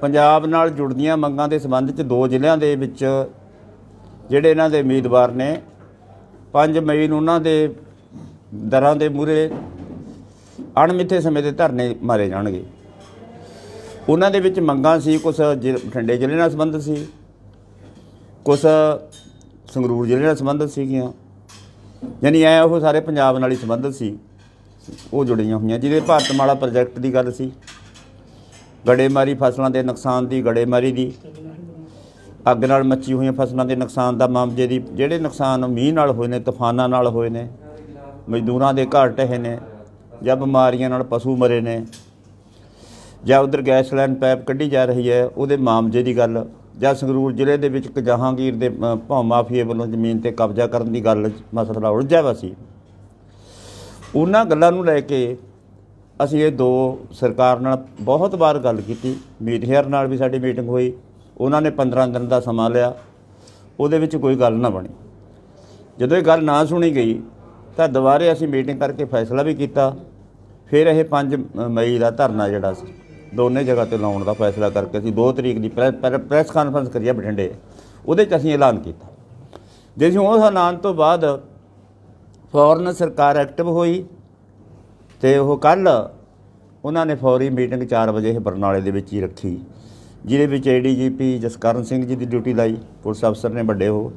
ਪੰਜਾਬ ਨਾਲ ਜੁੜਦੀਆਂ ਮੰਗਾਂ ਦੇ ਸੰਬੰਧ 'ਚ ਦੋ ਜ਼ਿਲ੍ਹਿਆਂ ਦੇ ਵਿੱਚ ਜਿਹੜੇ ਇਹਨਾਂ ਦੇ ਉਮੀਦਵਾਰ ਨੇ 5 ਮਈ ਨੂੰ ਉਹਨਾਂ ਦੇ ਦਰਾਂ ਦੇ ਮੂਹਰੇ ਅਣਮਿੱਥੇ ਸਮੇਂ ਦੇ ਧਰਨੇ ਮਾਰੇ ਜਾਣਗੇ। ਉਹਨਾਂ ਦੇ ਵਿੱਚ ਮੰਗਾਂ ਸੀ ਕੁਝ ਬਠਿੰਡੇ ਜ਼ਿਲ੍ਹੇ ਨਾਲ ਸੰਬੰਧਿਤ ਸੀ ਕੁਝ ਸੰਗਰੂਰ ਜ਼ਿਲ੍ਹੇ ਨਾਲ ਸੰਬੰਧਿਤ ਸੀਗੀਆਂ। ਯਾਨੀ ਐ ਉਹ ਸਾਰੇ ਪੰਜਾਬ ਨਾਲ ਹੀ ਸੰਬੰਧਿਤ ਸੀ, ਉਹ ਜੁੜੀਆਂ ਹੋਈਆਂ, ਜਿਹਦੇ ਭਾਰਤਮਾਲਾ ਪ੍ਰੋਜੈਕਟ ਦੀ ਗੱਲ ਸੀ। ਗੜੇਮਾਰੀ ਫਸਲਾਂ ਦੇ ਨੁਕਸਾਨ ਦੀ ਗੜੇਮਾਰੀ ਦੀ। ਅੱਗ ਨਾਲ ਮੱਚੀ ਹੋਈਆਂ ਫਸਲਾਂ ਦੇ ਨੁਕਸਾਨ ਦਾ ਮਾਮਲੇ ਦੀ ਜਿਹੜੇ ਨੁਕਸਾਨ ਮੀਂਹ ਨਾਲ ਹੋਏ ਨੇ ਤੂਫਾਨਾਂ ਨਾਲ ਹੋਏ ਨੇ ਮਜ਼ਦੂਰਾਂ ਦੇ ਘਰ ਢਹਿ ਨੇ ਜਾਂ ਬਿਮਾਰੀਆਂ ਨਾਲ ਪਸ਼ੂ ਮਰੇ ਨੇ ਜਾਂ ਉਧਰ ਗੈਸ ਲਾਈਨ ਪਾਈਪ ਕੱਢੀ ਜਾ ਰਹੀ ਹੈ ਉਹਦੇ ਮਾਮਲੇ ਦੀ ਗੱਲ ਜਾਂ ਸੰਗਰੂਰ ਜ਼ਿਲ੍ਹੇ ਦੇ ਵਿੱਚ ਇੱਕ ਜਹਾਂਗੀਰ ਦੇ ਅ, ਮਾਫੀਏ ਵੱਲੋਂ ਜ਼ਮੀਨ ਤੇ ਕਬਜ਼ਾ ਕਰਨ ਦੀ ਗੱਲ ਮਸਲਾ ਉਲਝਿਆ ਵਾ ਸੀ। ਉਹਨਾਂ ਗੱਲਾਂ ਨੂੰ ਲੈ ਕੇ ਅਸੀਂ ਇਹ ਦੋ ਸਰਕਾਰ ਨਾਲ ਬਹੁਤ ਵਾਰ ਗੱਲ ਕੀਤੀ। ਮੀਤ ਨਾਲ ਵੀ ਸਾਡੀ ਮੀਟਿੰਗ ਹੋਈ। ਉਹਨਾਂ ਨੇ 15 ਦਿਨ ਦਾ ਸਮਾਂ ਲਿਆ। ਉਹਦੇ ਵਿੱਚ ਕੋਈ ਗੱਲ ਨਾ ਬਣੀ। ਜਦੋਂ ਇਹ ਗੱਲ ਨਾ ਸੁਣੀ ਗਈ, ਤਾਂ ਦੁਬਾਰੇ ਅਸੀਂ ਮੀਟਿੰਗ ਕਰਕੇ ਫੈਸਲਾ ਵੀ ਕੀਤਾ। ਫਿਰ ਇਹ 5 ਮਈ ਦਾ ਧਰਨਾ ਜਿਹੜਾ ਸੀ, ਦੋਨੇ ਜਗ੍ਹਾ ਤੇ ਲਾਉਣ ਦਾ ਫੈਸਲਾ ਕਰਕੇ ਅਸੀਂ 2 ਤਰੀਕ ਦੀ ਪ੍ਰੈ- ਪ੍ਰੈ- ਪ੍ਰੈਸ ਕਾਨਫਰੰਸ ਕਰੀ ਬਠਿੰਡੇ। ਉਹਦੇ 'ਚ ਅਸੀਂ ਐਲਾਨ ਕੀਤਾ। ਜੇ ਅਸੀਂ ਉਸ ਐਲਾਨ ਤੋਂ ਬਾਅਦ ਫੌਰਨ ਸਰਕਾਰ ਐਕਟਿਵ ਹੋਈ ਤੇ ਉਹ ਕੱਲ ਉਹਨਾਂ ਨੇ ਫੌਰੀ ਮੀਟਿੰਗ 4 ਵਜੇ ਬਰਨਾਲੇ ਦੇ ਵਿੱਚ ਹੀ ਰੱਖੀ, ਜਿਹਦੇ ਵਿੱਚ ਏਡੀਜੀਪੀ ਜਸਕਰਨ ਸਿੰਘ ਜੀ ਦੀ ਡਿਊਟੀ ਲਾਈ, ਪੁਲਿਸ ਅਫਸਰ ਨੇ ਵੱਡੇ ਉਹ।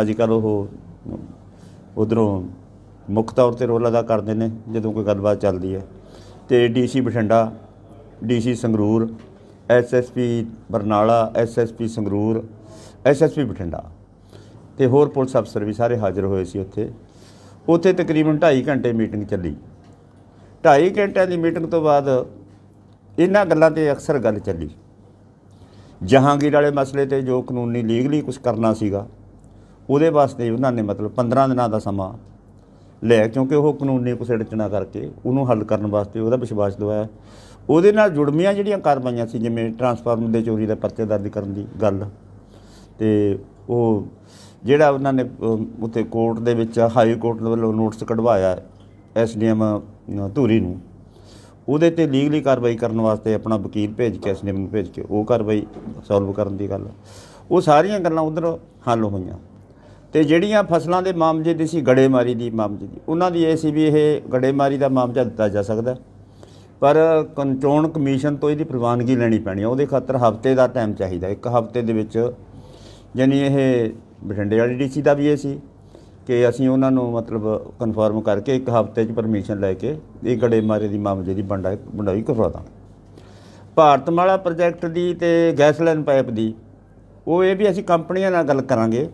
ਅੱਜ ਕੱਲ ਉਹ, ਉਧਰੋਂ ਮੁੱਖ ਤੌਰ ਤੇ ਰੋਲ ਅਦਾ ਕਰਦੇ ਨੇ, ਜਦੋਂ ਕੋਈ ਗੱਲਬਾਤ ਚੱਲਦੀ ਹੈ। ਤੇ DC Bathinda DC Sangrur SSP Barnala SSP Sangrur SSP Bathinda ਤੇ ਹੋਰ ਪੁਲਿਸ ਅਫਸਰ ਵੀ ਸਾਰੇ ਹਾਜ਼ਰ ਹੋਏ ਸੀ ਉੱਥੇ। ਉੱਥੇ ਤਕਰੀਬਨ 2.5 ਘੰਟੇ ਮੀਟਿੰਗ ਚੱਲੀ। ਢਾਈ ਘੰਟਿਆਂ ਦੀ ਮੀਟਿੰਗ ਤੋਂ ਬਾਅਦ ਇਹਨਾਂ ਗੱਲਾਂ ਤੇ ਅਕਸਰ ਗੱਲ ਚੱਲੀ। ਜਹਾਂਗੀਰ ਵਾਲੇ ਮਸਲੇ ਤੇ ਜੋ ਕਾਨੂੰਨੀ ਲੀਗਲੀ ਕੁਝ ਕਰਨਾ ਸੀਗਾ, ਉਹਦੇ ਵਾਸਤੇ ਉਹਨਾਂ ਨੇ ਮਤਲਬ 15 ਦਿਨਾਂ ਦਾ ਸਮਾਂ ਲਿਆ ਕਿਉਂਕਿ ਉਹ ਕਾਨੂੰਨੀ ਕੁਛ ਰਚਨਾ ਕਰਕੇ ਉਹਨੂੰ ਹੱਲ ਕਰਨ ਵਾਸਤੇ ਉਹਦਾ ਵਿਸ਼ਵਾਸ ਦਵਾਇਆ। ਉਹਦੇ ਨਾਲ ਜੁੜਮੀਆਂ ਜਿਹੜੀਆਂ ਕਾਰਵਾਈਆਂ ਸੀ, ਜਿਵੇਂ ਟਰਾਂਸਫਾਰਮਰ ਦੇ ਚੋਰੀ ਦਾ ਪਰਚੇ ਦਰਜ ਕਰਨ ਦੀ ਗੱਲ, ਤੇ ਉਹ ਜਿਹੜਾ ਉਹਨਾਂ ਨੇ ਉੱਥੇ ਕੋਰਟ ਦੇ ਵਿੱਚ ਹਾਈ ਕੋਰਟ ਵੱਲੋਂ ਨੋਟਿਸ ਕਢਵਾਇਆ ਐਸਡੀਐਮ ਧੂਰੀ ਨੂੰ। ਉਹਦੇ ਤੇ ਲੀਗਲੀ ਕਾਰਵਾਈ ਕਰਨ ਵਾਸਤੇ ਆਪਣਾ ਵਕੀਲ ਭੇਜ ਕੇ, ਐਸਡੀਐਮ ਨੂੰ ਭੇਜ ਕੇ ਉਹ ਕਾਰਵਾਈ ਸੋਲਵ ਕਰਨ ਦੀ ਗੱਲ। ਉਹ ਸਾਰੀਆਂ ਗੱਲਾਂ ਉਧਰ ਹੱਲ ਹੋਈਆਂ। ਤੇ ਜਿਹੜੀਆਂ ਫਸਲਾਂ ਦੇ ਮਾਮਲੇ ਦੀ ਸੀ, ਗੜੇਮਾਰੀ ਦੀ ਮਾਮਲੇ ਦੀ, ਉਹਨਾਂ ਦੀ ਇਹ ਸੀ ਵੀ ਇਹ ਗੜੇਮਾਰੀ ਦਾ ਮਾਮਲਾ ਦਿੱਤਾ ਜਾ ਸਕਦਾ। ਪਰ ਕੰ- ਚੋਣ ਕਮਿਸ਼ਨ ਤੋਂ ਇਹਦੀ ਪ੍ਰਵਾਨਗੀ ਲੈਣੀ ਪੈਣੀ ਹੈ ਉਹਦੇ ਖਾਤਰ ਹਫ਼ਤੇ ਦਾ ਟਾਈਮ ਚਾਹੀਦਾ। ਇੱਕ ਹਫ਼ਤੇ ਦੇ ਵਿੱਚ, ਯਾਨੀ ਇਹ ਬਠਿੰਡੇ ਵਾਲੀ ਡੀਸੀ ਦਾ ਵੀ ਇਹ ਸੀ। ਕਿ ਅਸੀਂ ਉਹਨਾਂ ਨੂੰ ਮਤਲਬ ਕਨਫਰਮ ਕਰਕੇ ਇੱਕ ਹਫ਼ਤੇ 'ਚ ਪਰਮਿਸ਼ਨ ਲੈ ਕੇ ਇਹ ਗੜੇਮਾਰੀ ਦੀ ਮਾਮਲੇ ਦੀ ਬੰਡਾ ਬੰਡਾਈ ਕਰਵਾ ਦਾਂਗੇ। ਭਾਰਤਮਾਲਾ ਪ੍ਰੋਜੈਕਟ ਦੀ ਤੇ ਗੈਸ ਲਾਈਨ ਪਾਈਪ ਦੀ, ਉਹ ਇਹ ਵੀ ਅਸੀਂ ਕੰਪਨੀਆਂ ਨਾਲ ਗੱਲ ਕਰਾਂਗੇ।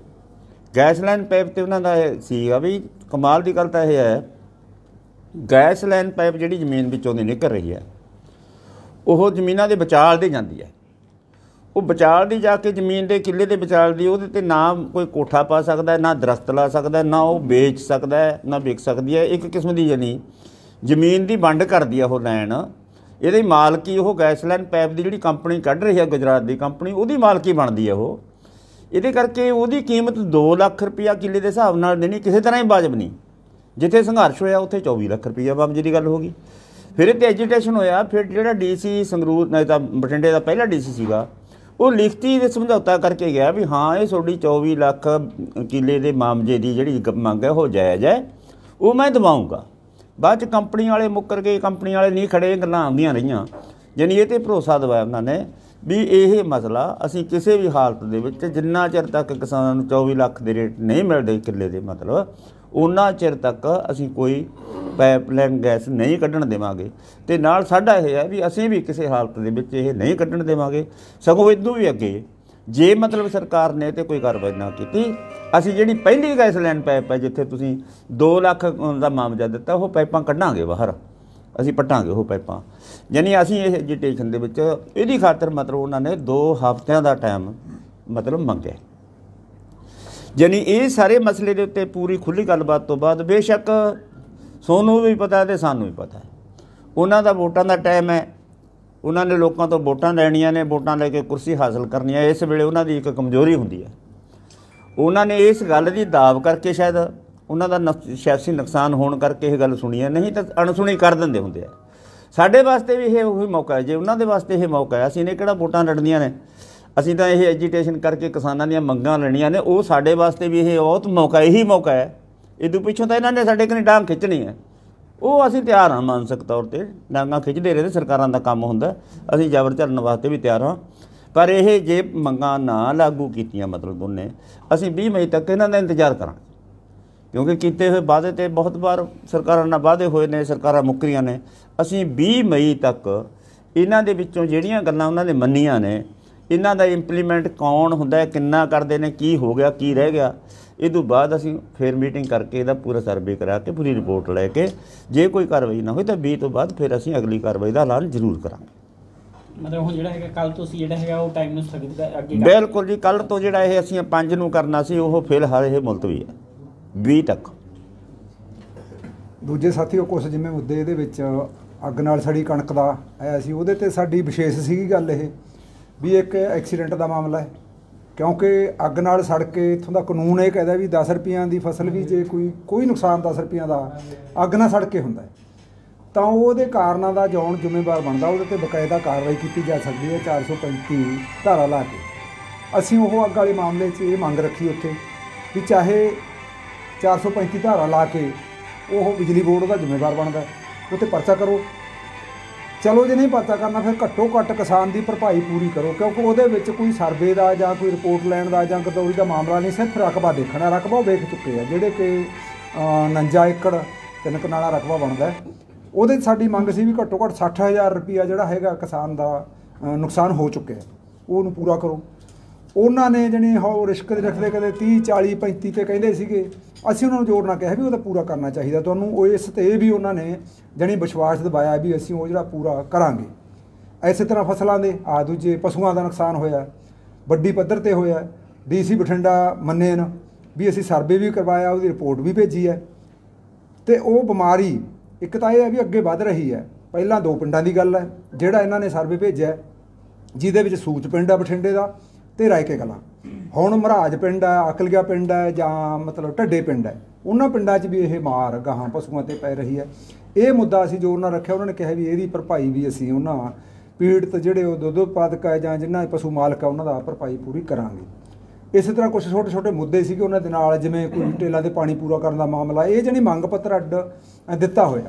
ਗੈਸ ਲਾਈਨ ਪਾਈਪ ਤੇ ਉਹਨਾਂ ਦਾ ਇਹ ਸੀਗਾ ਵੀ ਕਮਾਲ ਦੀ ਗੱਲ ਤਾਂ ਇਹ ਹੈ ਗੈਸ ਲਾਈਨ ਪਾਈਪ ਜਿਹੜੀ ਜ਼ਮੀਨ ਵਿੱਚੋਂ ਦੀ ਨਿਕਲ ਰਹੀ ਹੈ, ਉਹ ਜ਼ਮੀਨਾਂ ਦੇ ਵਿਚਾਲ ਦੀ ਜਾਂਦੀ ਹੈ। ਉਹ ਵਿਚਾਲ ਦੀ ਜਾ ਕੇ ਜ਼ਮੀਨ ਦੇ ਕਿੱਲੇ ਦੇ ਵਿਚਾਲ ਦੀ, ਉਹਦੇ ਤੇ ਨਾ ਕੋਈ ਕੋਠਾ ਪਾ ਸਕਦਾ ਨਾ ਦਰਖਤ ਲਾ ਸਕਦਾ ਨਾ ਉਹ ਵੇਚ ਸਕਦਾ ਨਾ ਵਿਕ ਸਕਦੀ ਹੈ। ਇੱਕ ਕਿਸਮ ਦੀ ਯਾਨੀ ਜ਼ਮੀਨ ਦੀ ਵੰਡ ਕਰਦੀ ਆ ਉਹ ਲੈਣ। ਇਹਦੀ ਮਾਲਕੀ ਉਹ ਗੈਸ ਲਾਈਨ ਪਾਈਪ ਦੀ ਜਿਹੜੀ ਕੰਪਨੀ ਕੱਢ ਰਹੀ ਹੈ ਗੁਜਰਾਤ ਦੀ ਕੰਪਨੀ, ਉਹਦੀ ਮਾਲਕੀ ਬਣਦੀ ਹੈ ਉਹ। ਇਹਦੇ ਕਰਕੇ ਉਹਦੀ ਕੀਮਤ 2 ਲੱਖ ਰੁਪਇਆ ਕਿੱਲੇ ਦੇ ਹਿਸਾਬ ਨਾਲ ਦੇਣੀ, ਕਿਸੇ ਤਰ੍ਹਾਂ ਹੀ ਵਾਜਬ ਨਹੀਂ। ਜਿੱਥੇ ਸੰਘਰਸ਼ ਹੋਇਆ, ਉੱਥੇ 24 ਲੱਖ ਰੁਪਇਆ ਵਾਜਬ ਦੀ ਗੱਲ ਹੋ ਗਈ। ਫਿਰ ਇਹ ਤੇ ਐਜੀਟੇਸ਼ਨ ਹੋਇਆ, ਫਿਰ ਜਿਹੜਾ ਡੀਸੀ ਸੰਗਰੂਰ, ਨਹੀਂ ਤਾਂ ਬਠਿੰਡੇ ਦਾ ਪਹਿਲਾ ਡੀਸੀ ਸੀਗਾ ਉਹ ਲਿਖਤੀ ਦੇ ਸਮਝੌਤਾ ਕਰਕੇ ਗਿਆ ਵੀ ਹਾਂ, ਇਹ ਤੁਹਾਡੀ 24 ਲੱਖ ਕਿੱਲੇ ਦੇ ਮਾਮਲੇ ਦੀ ਜਿਹੜੀ ਮੰਗ ਹੈ, ਉਹ ਜਾਇਜ਼ ਹੈ। ਉਹ ਮੈਂ ਦਵਾਉਂਗਾ। ਬਾਅਦ ਚ ਕੰਪਨੀ ਵਾਲੇ ਮੁੱਕਰ ਗਏ, ਕੰਪਨੀ ਵਾਲੇ ਨਹੀਂ ਖੜੇ, ਇਹ ਗੱਲਾਂ ਆਉਂਦੀਆਂ ਰਹੀਆਂ। ਯਾਨੀ ਇਹ ਤੇ ਭਰੋਸਾ ਦਵਾਇਆ ਉਹਨਾਂ ਨੇ ਵੀ ਇਹ ਮਸਲਾ ਅਸੀਂ ਕਿਸੇ ਵੀ ਹਾਲਤ ਦੇ ਵਿੱਚ ਜਿੰਨਾ ਚਿਰ ਤੱਕ ਕਿਸਾਨਾਂ ਨੂੰ 24 ਲੱਖ ਦੇ ਰੇਟ ਨਹੀਂ ਮਿਲਦੇ ਕਿੱਲੇ ਦੇ ਮਤਲਬ ਉਹਨਾਂ ਚਿਰ ਤੱਕ ਅਸੀਂ ਕੋਈ ਪਾਈਪਲਾਈਨ ਗੈਸ ਨਹੀਂ ਕੱਢਣ ਦੇਵਾਂਗੇ। ਤੇ ਨਾਲ ਸਾਡਾ ਇਹ ਹੈ ਵੀ ਅਸੀਂ ਵੀ ਕਿਸੇ ਹਾਲਤ ਦੇ ਵਿੱਚ ਇਹ ਨਹੀਂ ਕੱਢਣ ਦੇਵਾਂਗੇ। ਸਗੋਂ ਇਦੋਂ ਵੀ ਅੱਗੇ, ਜੇ ਮਤਲਬ ਸਰਕਾਰ ਨੇ ਤੇ ਕੋਈ ਕਾਰਵਾਈ ਨਾ ਕੀਤੀ, ਅਸੀਂ ਜਿਹੜੀ ਪਹਿਲੀ ਗੈਸ ਲਾਈਨ ਪਾਈਪ ਹੈ ਜਿੱਥੇ ਤੁਸੀਂ 2 ਲੱਖ ਦਾ ਮਾਮਲਾ ਦਿੱਤਾ, ਉਹ ਪਾਈਪਾਂ ਕੱਢਾਂਗੇ ਬਾਹਰ। ਅਸੀਂ ਪਟਾਂਗੇ ਉਹ ਪਾਈਪਾਂ। ਯਾਨੀ ਅਸੀਂ ਇਹ ਐਜੀਟੇਸ਼ਨ ਦੇ ਵਿੱਚ, ਇਹਦੀ ਖਾਤਰ ਮਤਲਬ ਉਹਨਾਂ ਨੇ 2 ਹਫ਼ਤਿਆਂ ਦਾ ਟਾਈਮ ਮਤਲਬ ਮੰਗਿਆ। ਯਾਨੀ ਇਹ ਸਾਰੇ ਮਸਲੇ ਦੇ ਉੱਤੇ ਪੂਰੀ ਖੁੱਲੀ ਗੱਲਬਾਤ ਤੋਂ ਬਾਅਦ ਬੇਸ਼ੱਕ ਸੋਨੂੰ ਵੀ ਪਤਾ ਤੇ ਸਾਨੂੰ ਵੀ ਪਤਾ। ਉਹਨਾਂ ਦਾ ਵੋਟਾਂ ਦਾ ਟਾਈਮ ਹੈ। ਉਹਨਾਂ ਨੇ ਲੋਕਾਂ ਤੋਂ ਵੋਟਾਂ ਲੈਣੀਆਂ ਨੇ, ਵੋਟਾਂ ਲੈ ਕੇ ਕੁਰਸੀ ਹਾਸਲ ਕਰਨੀ ਹੈ ਇਸ ਵੇਲੇ ਉਹਨਾਂ ਦੀ ਇੱਕ ਕਮਜ਼ੋਰੀ ਹੁੰਦੀ ਹੈ। ਉਹਨਾਂ ਨੇ ਇਸ ਗੱਲ ਦੀ ਦਾਅਵ ਕਰਕੇ ਸ਼ਾਇਦ ਉਹਨਾਂ ਦਾ ਨਫ- ਸਿਆਸੀ ਨੁਕਸਾਨ ਹੋਣ ਕਰਕੇ ਇਹ ਗੱਲ ਸੁਣੀ ਹੈ। ਨਹੀਂ ਤਾਂ ਅਣਸੁਣੀ ਕਰ ਦਿੰਦੇ ਹੁੰਦੇ ਆ। ਸਾਡੇ ਵਾਸਤੇ ਵੀ ਇਹ ਉਹੀ ਮੌਕਾ ਹੈ। ਜੇ ਉਹਨਾਂ ਦੇ ਵਾਸਤੇ ਇਹ ਮੌਕਾ ਹੈ, ਅਸੀਂ ਨੇ ਕਿਹੜਾ ਵੋਟਾਂ ਲੜਨੀਆਂ ਨੇ? ਅਸੀਂ ਤਾਂ ਇਹ ਐਜੀਟੇਸ਼ਨ ਕਰਕੇ ਕਿਸਾਨਾਂ ਦੀਆਂ ਮੰਗਾਂ ਲੈਣੀਆਂ ਨੇ। ਉਹ ਸਾਡੇ ਵਾਸਤੇ ਵੀ ਇਹ ਬਹੁਤ ਮੌਕਾ ਇਹੀ ਮੌਕਾ ਹੈ। ਇਦੋਂ ਪਿੱਛੋਂ ਤਾਂ ਇਹਨਾਂ ਨੇ ਸਾਡੇ ਕਨੇ ਡਾਂਗ ਖਿੱਚਣੀ ਹੈ। ਉਹ ਅਸੀਂ ਤਿਆਰ ਹਾਂ ਮਾਨਸਿਕ ਤੌਰ ਤੇ। ਡਾਂਗਾਂ ਖਿੱਚਦੇ ਰਹੇ ਸਰਕਾਰਾਂ ਦਾ ਕੰਮ ਹੁੰਦਾ। ਅਸੀਂ ਜ਼ਬਰ ਝੱਲਣ ਵਾਸਤੇ ਵੀ ਤਿਆਰ ਹਾਂ। ਪਰ ਇਹ ਜੇ ਮੰਗਾਂ ਨਾ ਲਾਗੂ ਕੀਤੀਆਂ ਮਤਲਬ ਦੋਨੇ, ਅਸੀਂ 20 ਮਈ ਤੱਕ ਇਹਨਾਂ ਦਾ ਇੰਤਜ਼ਾਰ ਕਰਾਂਗੇ। ਕਿਉਂਕਿ ਕੀਤੇ ਹੋਏ ਵਾਅਦੇ ਤੇ ਬਹੁਤ ਵਾਰ ਸਰਕਾਰਾਂ ਨਾਲ ਵਾਅਦੇ ਹੋਏ ਨੇ ਸਰਕਾਰਾਂ ਮੁੱਕਰੀਆਂ ਨੇ। ਅਸੀਂ 20 ਮਈ ਤੱਕ ਇਹਨਾਂ ਦੇ ਵਿੱਚੋਂ ਜਿਹੜੀਆਂ ਗੱਲਾਂ ਉਹਨਾਂ ਨੇ ਮੰਨੀਆਂ ਨੇ ਇਹਨਾਂ ਦਾ ਇੰਪਲੀਮੈਂਟ ਕੌਣ ਹੁੰਦਾ ਹੈ ਕਿੰਨਾ ਕਰਦੇ ਨੇ ਕੀ ਹੋ ਗਿਆ ਕੀ ਰਹਿ ਗਿਆ ਇਹ ਤੋਂ ਬਾਅਦ ਅਸੀਂ ਫੇਰ ਮੀਟਿੰਗ ਕਰਕੇ ਇਹਦਾ ਪੂਰਾ ਸਰਵੇ ਕਰਾ ਕੇ ਪੂਰੀ ਰਿਪੋਰਟ ਲੈ ਕੇ ਜੇ ਕੋਈ ਕਾਰਵਾਈ ਨਾ ਹੋਈ ਤਾਂ 20 ਤੋਂ ਬਾਅਦ ਫਿਰ ਅਸੀਂ ਅਗਲੀ ਕਾਰਵਾਈ ਦਾ ਐਲਾਨ ਜ਼ਰੂਰ ਕਰਾਂਗੇ। ਮਤਲਬ ਹੁਣ ਜਿਹੜਾ ਹੈਗਾ ਕੱਲ ਤੁਸੀਂ ਜਿਹੜਾ ਹੈਗਾ ਉਹ ਟਾਈਮ ਨੂੰ ਸਥਗਿਤ ਅੱਗੇ ਬਿਲਕੁਲ ਜੀ ਕੱਲ ਤੋਂ ਜਿਹੜਾ ਇਹ ਅਸੀਂ 5 ਨੂੰ ਕਰਨਾ ਸੀ ਉਹ ਫਿਲਹਾਲ ਇਹ ਮੁਲਤਵੀ ਹੈ। 20 ਤੱਕ। ਦੂਜੇ ਸਾਥੀਓ, ਕੁਛ ਜਿਵੇਂ ਮੁੱਦੇ ਇਹਦੇ ਵਿੱਚ ਅੱਗ ਨਾਲ ਸੜੀ ਕਣਕ ਦਾ ਆਇਆ ਸੀ, ਉਹਦੇ ਤੇ ਸਾਡੀ ਵਿਸ਼ੇਸ਼ ਸੀਗੀ ਗੱਲ ਇਹ, ਵੀ ਇੱਕ ਐਕਸੀਡੈਂਟ ਦਾ ਮਾਮਲਾ ਹੈ। ਕਿਉਂਕਿ ਅੱਗ ਨਾਲ ਸੜ ਕੇ ਇਥੋਂ ਦਾ ਕਾਨੂੰਨ ਇਹ ਕਹਿੰਦਾ ਵੀ 10 ਰੁਪਈਆਂ ਦੀ ਫਸਲ ਵੀ ਜੇ ਕੋਈ ਕੋਈ ਨੁਕਸਾਨ 10 ਰੁਪਈਆਂ ਦਾ, ਅੱਗ ਨਾਲ ਸੜ ਕੇ ਹੁੰਦਾ ਤਾਂ ਉਹਦੇ ਕਾਰਨਾਂ ਦਾ ਜੌਨ ਜ਼ਿੰਮੇਵਾਰ ਬਣਦਾ, ਉਹਦੇ ਤੇ ਬਕਾਇਦਾ ਕਾਰਵਾਈ ਕੀਤੀ ਜਾ ਸਕਦੀ ਹੈ 435 ਧਾਰਾ ਲਾ ਕੇ। ਅਸੀਂ ਉਹ ਅੱਗ ਵਾਲੇ ਮਾਮਲੇ 'ਚ ਇਹ ਮੰਗ ਰੱਖੀ ਉੱਥੇ, ਵੀ ਚਾਹੇ 435 ਧਾਰਾ ਲਾ ਕੇ ਉਹ ਬਿਜਲੀ ਬੋਰਡ ਦਾ ਜ਼ਿੰਮੇਵਾਰ ਬਣਦਾ ਹੈ। ਉੱਤੇ ਪਰਚਾ ਕਰੋ। ਚਲੋ ਜੇ ਨਹੀਂ ਪਰਚਾ ਕਰਨਾ ਫਿਰ ਘੱਟੋ ਘੱਟ ਕਿਸਾਨ ਦੀ ਭਰਪਾਈ ਪੂਰੀ ਕਰੋ ਕਿਉਂਕਿ ਉਹਦੇ ਵਿੱਚ ਕੋਈ ਸਰਵੇ ਦਾ ਜਾਂ ਕੋਈ ਰਿਪੋਰਟ ਲੈਣ ਦਾ ਜਾਂ ਗਦੌਰੀ ਦਾ ਮਾਮਲਾ ਨਹੀਂ ਸਿਰਫ ਰਕਬਾ ਦੇਖਣਾ ਰਕਬਾ ਉਹ ਵੇਖ ਚੁੱਕੇ ਆ ਜਿਹੜੇ ਕਿ ਅ, 49 ਏਕੜ ਤਿੰਨ ਕਨਾਲਾ ਰਕਬਾ ਬਣਦਾ ਉਹਦੇ 'ਚ ਸਾਡੀ ਮੰਗ ਸੀ ਵੀ ਘੱਟੋ ਘੱਟ 60000 ਰੁਪਿਆ ਜਿਹੜਾ ਹੈਗਾ ਕਿਸਾਨ ਦਾ ਨੁਕਸਾਨ ਹੋ ਚੁੱਕਿਆ ਉਹਨੂੰ ਪੂਰਾ ਕਰੋ। ਉਹਨਾਂ ਨੇ ਜਣੀ ਉਹ ਰਿਸ਼ਕ ਦੇ ਰੱਖਦੇ ਕਦੇ 30 40 35 ਤੇ ਕਹਿੰਦੇ ਸੀਗੇ। ਅਸੀਂ ਉਹਨਾਂ ਨੂੰ ਜੋੜਨਾ ਕਿਹਾ ਵੀ ਉਹਦਾ ਪੂਰਾ ਕਰਨਾ ਚਾਹੀਦਾ। ਤੁਹਾਨੂੰ ਉਹ ਇਸ ਤੇ ਵੀ ਉਹਨਾਂ ਨੇ ਜਣੀ ਵਿਸ਼ਵਾਸ ਦਿਵਾਇਆ ਵੀ ਅਸੀਂ ਉਹ ਜਿਹੜਾ ਪੂਰਾ ਕਰਾਂਗੇ। ਐਸੇ ਤਰ੍ਹਾਂ ਫਸਲਾਂ ਦੇ ਆ ਦੂਜੇ ਪਸ਼ੂਆਂ ਦਾ ਨੁਕਸਾਨ ਹੋਇਆ। ਵੱਡੀ ਪੱਧਰ ਤੇ ਹੋਇਆ। ਡੀਸੀ ਬਠਿੰਡਾ ਮੰਨੇ ਨਾ ਵੀ ਅਸੀਂ ਸਰਵੇ ਵੀ ਕਰਵਾਇਆ, ਉਹਦੀ ਰਿਪੋਰਟ ਵੀ ਭੇਜੀ ਹੈ। ਤੇ ਉਹ ਬਿਮਾਰੀ, ਇੱਕ ਤਾਂ ਇਹ ਹੈ ਵੀ ਅੱਗੇ ਵੱਧ ਰਹੀ ਹੈ। ਪਹਿਲਾਂ ਦੋ ਪਿੰਡਾਂ ਦੀ ਗੱਲ ਹੈ, ਜਿਹੜਾ ਇਹਨਾਂ ਨੇ ਸਰਵੇ ਭੇਜਿਆ ਜਿਹਦੇ ਵਿੱਚ ਸੂਚ ਪਿੰਡ ਆ ਬਠਿੰਡੇ ਦਾ ਤੇ ਰਾਇਕੇ ਕਲਾਂ। ਹੁਣ ਮਹਾਰਾਜ ਪਿੰਡ ਹੈ ਅਕਲਗਿਆ ਪਿੰਡ ਹੈ ਜਾਂ ਮਤਲਬ ਢੱਡੇ ਪਿੰਡ ਹੈ ਉਹਨਾਂ ਪਿੰਡਾਂ 'ਚ ਵੀ ਇਹ ਮਾਰ ਗਾਹਾਂ ਪਸ਼ੂਆਂ ਤੇ ਪੈ ਰਹੀ ਹੈ। ਇਹ ਮੁੱਦਾ ਅਸੀਂ ਜੋ ਉਹਨਾਂ ਰੱਖਿਆ ਉਹਨਾਂ ਨੇ ਕਿਹਾ ਵੀ ਇਹਦੀ ਭਰਪਾਈ ਵੀ ਅਸੀਂ ਉਹਨਾਂ ਪੀੜਤ ਜਿਹੜੇ ਉਹ ਦੁੱਧ ਉਤਪਾਦਕ ਹੈ ਜਾਂ ਜਿਨ੍ਹਾਂ ਦੇ ਪਸ਼ੂ ਮਾਲਕ ਹੈ ਉਹਨਾਂ ਦਾ ਭਰਪਾਈ ਪੂਰੀ ਕਰਾਂਗੇ। ਇਸੇ ਤਰ੍ਹਾਂ ਕੁਝ ਛੋਟੇ ਛੋਟੇ ਮੁੱਦੇ ਸੀਗੇ ਉਹਨਾਂ ਦੇ ਨਾਲ ਜਿਵੇਂ ਕੋਈ ਟੇਲਾਂ ਦੇ ਪਾਣੀ ਪੂਰਾ ਕਰਨ ਦਾ ਮਾਮਲਾ ਇਹ ਜਿਹੜੀ ਮੰਗ ਪੱਤਰ ਅੱਡ ਦਿੱਤਾ ਹੋਇਆ।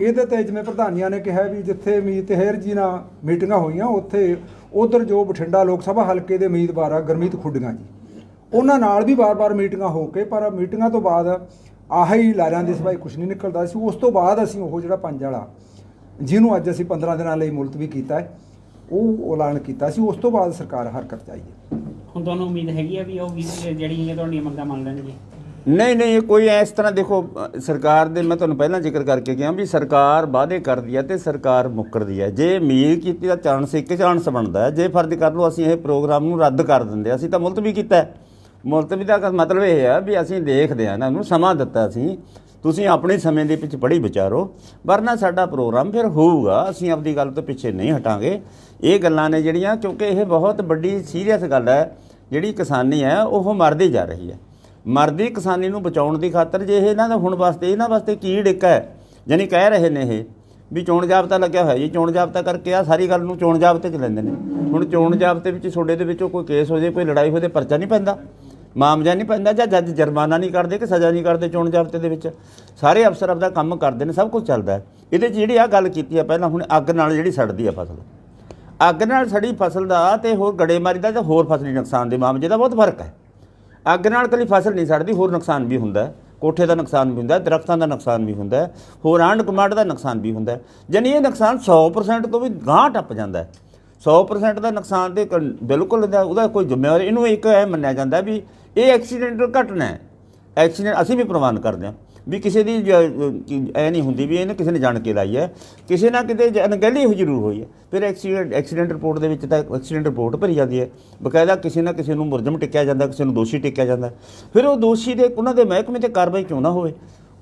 ਇਹਦੇ ਤੇ ਜਿਵੇਂ ਪ੍ਰਧਾਨੀਆਂ ਨੇ ਕਿਹਾ ਵੀ ਜਿੱਥੇ ਮੀਤ ਹੈਰ ਜੀ ਨਾਲ ਮੀਟਿੰਗਾਂ ਹੋਈਆਂ ਉੱਥੇ ਉਧਰ ਜੋ ਬਠਿੰਡਾ ਲੋਕ ਸਭਾ ਹਲਕੇ ਦੇ ਉਮੀਦਵਾਰ ਆ, ਗਰਮੀਤ ਖੁੱਡੀਆਂ ਜੀ। ਉਹਨਾਂ ਨਾਲ ਵੀ ਵਾਰ-ਵਾਰ ਮੀਟਿੰਗਾਂ ਹੋ ਕੇ, ਪਰ ਮੀਟਿੰਗਾਂ ਤੋਂ ਬਾਅਦ ਆਹੀ ਲਾਰਿਆਂ ਦੀ ਸਿਵਾਏ ਕੁਝ ਨਹੀਂ ਨਿਕਲਦਾ। ਸੀ ਉਸ ਤੋਂ ਬਾਅਦ ਅਸੀਂ ਉਹ ਜਿਹੜਾ ਪੰਜ ਵਾਲਾ, ਜਿਹਨੂੰ ਅੱਜ ਅਸੀਂ 15 ਦਿਨਾਂ ਲਈ ਮੁਲਤਵੀ ਕੀਤਾ ਹੈ, ਉਹ ਐਲਾਨ ਕੀਤਾ। ਸੀ ਉਸ ਤੋਂ ਬਾਅਦ ਸਰਕਾਰ ਹਰਕਤ 'ਚ ਆਈ ਹੈ ਹੁਣ ਤੁਹਾਨੂੰ ਉਮੀਦ ਹੈਗੀ ਆ ਵੀ ਉਹ ਵੀ ਜਿਹੜੀਆਂ ਤੁਹਾਡੀਆਂ ਮੰਗਾਂ ਮੰਨ ਲੈਣਗੇ ਨਹੀਂ ਨਹੀਂ, ਕੋਈ ਇਸ ਤਰ੍ਹਾਂ ਦੇਖੋ, ਸਰਕਾਰ ਦੇ, ਮੈਂ ਤੁਹਾਨੂੰ ਪਹਿਲਾਂ ਜ਼ਿਕਰ ਕਰਕੇ ਗਿਆ ਵੀ ਸਰਕਾਰ ਵਾਅਦੇ ਕਰਦੀ ਹੈ ਤੇ ਸਰਕਾਰ ਮੁੱਕਰਦੀ ਹੈ। ਜੇ ਉਮੀਦ ਕੀਤੀ ਤਾਂ ਚਾਂਸ ਇੱਕ ਚਾਂਸ ਬਣਦਾ ਜੇ ਫਰਜ਼ ਕਰ ਲਓ ਅਸੀਂ ਇਹ ਪ੍ਰੋਗਰਾਮ ਨੂੰ ਰੱਦ ਕਰ ਦਿੰਦੇ ਅਸੀਂ ਤਾਂ ਮੁਲਤਵੀ ਕੀਤਾ ਮੁਲਤਵੀ ਦਾ ਮਤਲਬ ਇਹ ਹੈ ਵੀ ਅਸੀਂ ਦੇਖਦੇ ਹਾਂ ਇਹਨਾਂ ਨੂੰ ਸਮਾਂ ਦਿੱਤਾ ਸੀ ਤੁਸੀਂ ਆਪਣੇ ਸਮੇਂ ਦੇ ਵਿੱਚ ਪੜ੍ਹੀ ਵਿਚਾਰੋ, ਵਰਨਾ ਸਾਡਾ ਪ੍ਰੋਗਰਾਮ ਫਿਰ ਹੋਊਗਾ, ਅਸੀਂ ਆਪਦੀ ਗੱਲ ਤੋਂ ਪਿੱਛੇ ਨਹੀਂ ਹਟਾਂਗੇ। ਇਹ ਗੱਲਾਂ ਨੇ ਜਿਹੜੀਆਂ, ਕਿਉਂਕਿ ਇਹ ਬਹੁਤ ਵੱਡੀ, ਸੀਰੀਅਸ ਗੱਲ ਹੈ, ਜਿਹੜੀ ਕਿਸਾਨੀ ਹੈ, ਉਹ ਮਰਦੀ ਜਾ ਰਹੀ ਹੈ। ਮਰਦੀ ਕਿਸਾਨੀ ਨੂੰ ਬਚਾਉਣ ਦੀ ਖਾਤਰ ਜੇ ਇਹ ਇਹਨਾਂ ਦਾ ਹੁਣ ਵਾਸਤੇ, ਇਹਨਾਂ ਵਾਸਤੇ ਕੀ ਡਿੱਕਾ ਹੈ? ਜਾਨੀ ਕਹਿ ਰਹੇ ਨੇ ਇਹ ਵੀ ਚੋਣ ਜਾਬਤਾ ਲੱਗਿਆ ਹੋਇਆ ਜੀ, ਚੋਣ ਜਾਬਤਾ ਕਰਕੇ ਆ ਸਾਰੀ ਗੱਲ ਨੂੰ ਚੋਣ ਜਾਬਤੇ ਚ ਲੈਂਦੇ ਨੇ। ਹੁਣ ਚੋਣ ਜਾਬਤੇ ਵਿੱਚ ਤੁਹਾਡੇ ਦੇ ਵਿੱਚੋਂ ਕੋਈ ਕੇਸ ਹੋ ਜੇ, ਕੋਈ ਲੜਾਈ ਹੋ ਤੇ ਪਰਚਾ ਨਹੀਂ ਪੈਂਦਾ। ਮਾਮਜਾ ਨਹੀਂ ਪੈਂਦਾ ਜਾਂ ਜੱਜ ਜੁਰਮਾਨਾ ਨਹੀਂ ਕਰਦੇ ਕਿ ਸਜ਼ਾ ਨਹੀਂ ਕਰਦੇ ਚੋਣ ਜਾਬਤੇ ਦੇ ਵਿੱਚ। ਸਾਰੇ ਅਫਸਰ ਆਪਦਾ ਕੰਮ ਕਰਦੇ ਨੇ, ਸਭ ਕੁਝ ਚੱਲਦਾ ਹੈ। ਇਹਦੇ 'ਚ ਜਿਹੜੀ ਆ ਗੱਲ ਕੀਤੀ ਆ ਪਹਿਲਾਂ, ਹੁਣ ਅੱਗ ਨਾਲ ਜਿਹੜੀ ਸੜਦੀ ਆ ਫਸਲ। ਅੱਗ ਨਾਲ ਸੜੀ ਫਸਲ ਦਾ ਤੇ ਹੋਰ ਗੜੇਮਾਰੀ ਦਾ ਤੇ ਹੋਰ ਫਸਲੀ ਨੁਕਸਾਨ ਦੇ ਮਾਮਲੇ ਦਾ ਬਹੁਤ ਫ਼ਰਕ ਹੈ। ਅੱਗ ਨਾਲ ਕੱਲੀ ਫਸਲ ਨਹੀਂ ਸੜਦੀ, ਹੋਰ ਨੁਕਸਾਨ ਵੀ ਹੁੰਦਾ ਕੋਠੇ ਦਾ ਨੁਕਸਾਨ ਵੀ ਹੁੰਦਾ ਹੈ, ਦਰਖਤਾਂ ਦਾ ਨੁਕਸਾਨ ਵੀ ਹੁੰਦਾ ਹੋਰ ਆਂਢ ਗੁਆਂਢ ਦਾ ਨੁਕਸਾਨ ਵੀ ਹੁੰਦਾ ਹੈ। ਜਾਨੀ ਇਹ ਨੁਕਸਾਨ 100% ਤੋਂ ਵੀ ਗਾਂਹ ਟੱਪ ਜਾਂਦਾ ਹੈ। 100% ਦਾ ਨੁਕਸਾਨ ਤੇ ਕ- ਬਿਲਕੁਲ ਉਹਦਾ ਕੋਈ ਜ਼ਿੰਮੇਵਾਰ, ਇਹਨੂੰ ਇੱਕ ਇਹ ਮੰਨਿਆ ਜਾਂਦਾ ਵੀ ਇਹ ਐਕਸੀਡੈਂਟਲ ਘਟਨਾ ਹੈ। ਐਕਸੀਡੈਂਟ ਅਸੀਂ ਵੀ ਪ੍ਰਵਾਨ ਕਰਦੇ ਹਾਂ। ਵੀ ਕਿਸੇ ਦੀ ਐ ਨਹੀਂ ਹੁੰਦੀ ਵੀ ਇਹਨੇ ਕਿਸੇ ਨੇ ਜਾਣ ਕੇ ਲਾਈ ਹੈ। ਕਿਸੇ ਨਾ ਕਿਤੇ ਅਣਗਹਿਲੀ ਹੋ ਜ਼ਰੂਰ ਹੋਈ ਹੈ। ਫਿਰ ਐਕਸੀਡੈਂਟ ਐਕਸੀਡੈਂਟ ਰਿਪੋਰਟ ਦੇ ਵਿੱਚ ਤਾਂ ਐਕਸੀਡੈਂਟ ਰਿਪੋਰਟ ਭਰੀ ਜਾਂਦੀ ਹੈ। ਬਕਾਇਦਾ ਕਿਸੇ ਨਾ ਕਿਸੇ ਨੂੰ ਮੁਲਜ਼ਮ ਟਿਕਿਆ ਜਾਂਦਾ, ਕਿਸੇ ਨੂੰ ਦੋਸ਼ੀ ਟਿਕਿਆ ਜਾਂਦਾ। ਫਿਰ ਉਹ ਦੋਸ਼ੀ ਦੇ, ਉਹਨਾਂ ਦੇ ਮਹਿਕਮੇ ਤੇ ਕਾਰਵਾਈ ਕਿਉਂ ਨਾ ਹੋਵੇ?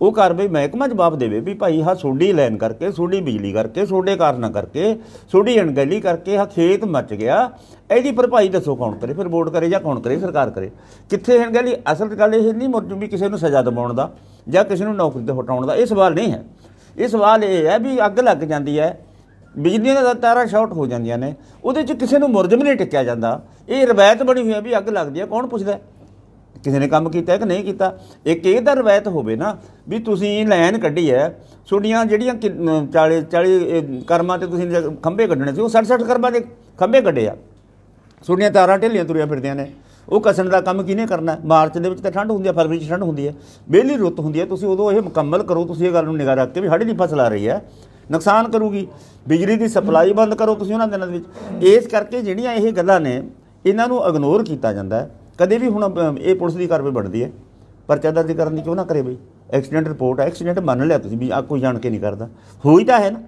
ਉਹ ਕਾਰਵਾਈ ਮਹਿਕਮਾ ਜਵਾਬ ਦੇਵੇ ਵੀ ਭਾਈ ਹਾਂ ਸੋਡੀ ਲੈਣ ਕਰਕੇ ਸੋਡੀ ਬਿਜਲੀ ਕਰਕੇ ਸੋਡੇ ਕਾਰਨਾਂ ਕਰਕੇ ਸੋਡੀ ਅਣਗਹਿਲੀ ਕਰਕੇ ਹਾਂ ਖੇਤ ਮੱਚ ਗਿਆ। ਇਹਦੀ ਭਰਪਾਈ ਦੱਸੋ ਕੌਣ ਕਰੇ? ਫਿਰ ਬੋਰਡ ਕਰੇ ਜਾਂ ਕੌਣ ਕਰੇ? ਸਰਕਾਰ ਕਰੇ। ਕਿੱਥੇ ਅਣਗਹਿਲੀ? ਅਸਲ ਗੱਲ ਇਹ ਨਹੀਂ ਮੁਰਜੂ ਵੀ ਕਿਸੇ ਨੂੰ ਸਜ਼ਾ ਦਿਵਾਉਣ ਦਾ। ਜਾਂ ਕਿਸੇ ਨੂੰ ਨੌਕਰੀ ਤੋਂ ਹਟਾਉਣ ਦਾ, ਇਹ ਸਵਾਲ ਨਹੀਂ ਹੈ। ਇਹ ਸਵਾਲ ਇਹ ਹੈ ਵੀ ਅੱਗ ਲੱਗ ਜਾਂਦੀ ਹੈ ਬਿਜਲੀ ਦਾ ਤਾਰਾਂ ਸ਼ਾਰਟ ਹੋ ਜਾਂਦੀਆਂ ਨੇ, ਉਹਦੇ 'ਚ ਕਿਸੇ ਨੂੰ ਮੁਰਜਮ ਨਹੀਂ ਟਿਕਿਆ ਜਾਂਦਾ। ਇਹ ਰਵਾਇਤ ਬਣੀ ਹੋਈ ਹੈ ਵੀ ਅੱਗ ਲੱਗਦੀ ਹੈ, ਕੌਣ ਪੁੱਛਦਾ ਕਿਸੇ ਨੇ ਕੰਮ ਕੀਤਾ ਕਿ ਨਹੀਂ ਕੀਤਾ? ਇੱਕ ਇਹ ਤਾਂ ਰਵਾਇਤ ਹੋਵੇ ਨਾ ਵੀ ਤੁਸੀਂ ਲਾਈਨ ਕੱਢੀ ਹੈ ਛੋਟੀਆਂ ਜਿਹੜੀਆਂ 40 40 ਕਰਮਾਂ ਤੇ ਤੁਸੀਂ ਖੰਭੇ ਕੱਢਣੇ ਸੀ, ਉਹ 60 60 ਕਰਮਾਂ ਦੇ ਖੰਭੇ ਕੱਢੇ ਆ। ਛੋਟੀਆਂ ਤਾਰਾਂ ਢੇਲੀਆਂ ਤੁਰੀਆਂ ਫਿਰਦੀਆਂ ਨੇ। ਉਹ ਕਸਣ ਦਾ ਕੰਮ ਕਿਹਨੇ ਕਰਨਾ? ਮਾਰਚ ਦੇ ਵਿੱਚ ਤਾਂ ਠੰਡ ਹੁੰਦੀ ਹੈ ਫਰਵਰੀ 'ਚ ਠੰਡ ਹੁੰਦੀ ਹੈ ਬੇਲੀ ਰੁੱਤ ਹੁੰਦੀ ਹੈ ਤੁਸੀਂ ਉਦੋਂ ਇਹ ਮੁਕੰਮਲ ਕਰੋ, ਤੁਸੀਂ ਇਹ ਗੱਲ ਨੂੰ ਨਿਗਾਹ ਰੱਖ ਕੇ ਵੀ ਸਾਡੀ ਦੀ ਫਸਲ ਆ ਰਹੀ ਹੈ ਨੁਕਸਾਨ ਕਰੂਗੀ। ਬਿਜਲੀ ਦੀ ਸਪਲਾਈ ਬੰਦ ਕਰੋ ਤੁਸੀਂ ਉਹਨਾਂ ਦਿਨਾਂ ਦੇ ਵਿੱਚ। ਇਸ ਕਰਕੇ ਜਿਹੜੀਆਂ ਇਹ ਗੱਲਾਂ ਨੇ, ਇਹਨਾਂ ਨੂੰ ਇਗਨੋਰ ਕੀਤਾ ਜਾਂਦਾ ਕਦੇ ਵੀ ਹੁਣ ਇਹ ਪੁਲਿਸ ਦੀ ਕਾਰਵਾਈ ਬਣਦੀ ਹੈ। ਪਰਚਾ ਦਰਜ ਕਰਨ ਦੀ ਕਿਉਂ ਨਾ ਕਰੇ ਬਈ? ਐਕਸੀਡੈਂਟ ਰਿਪੋਰਟ ਹੈ ਐਕਸੀਡੈਂਟ ਮੰਨ ਲਿਆ ਤੁਸੀਂ ਵੀ ਆ ਕੋਈ ਜਾਣ ਕੇ ਨਹੀਂ ਕਰਦਾ। ਹੋਈ ਤਾਂ ਹੈ ਨਾ।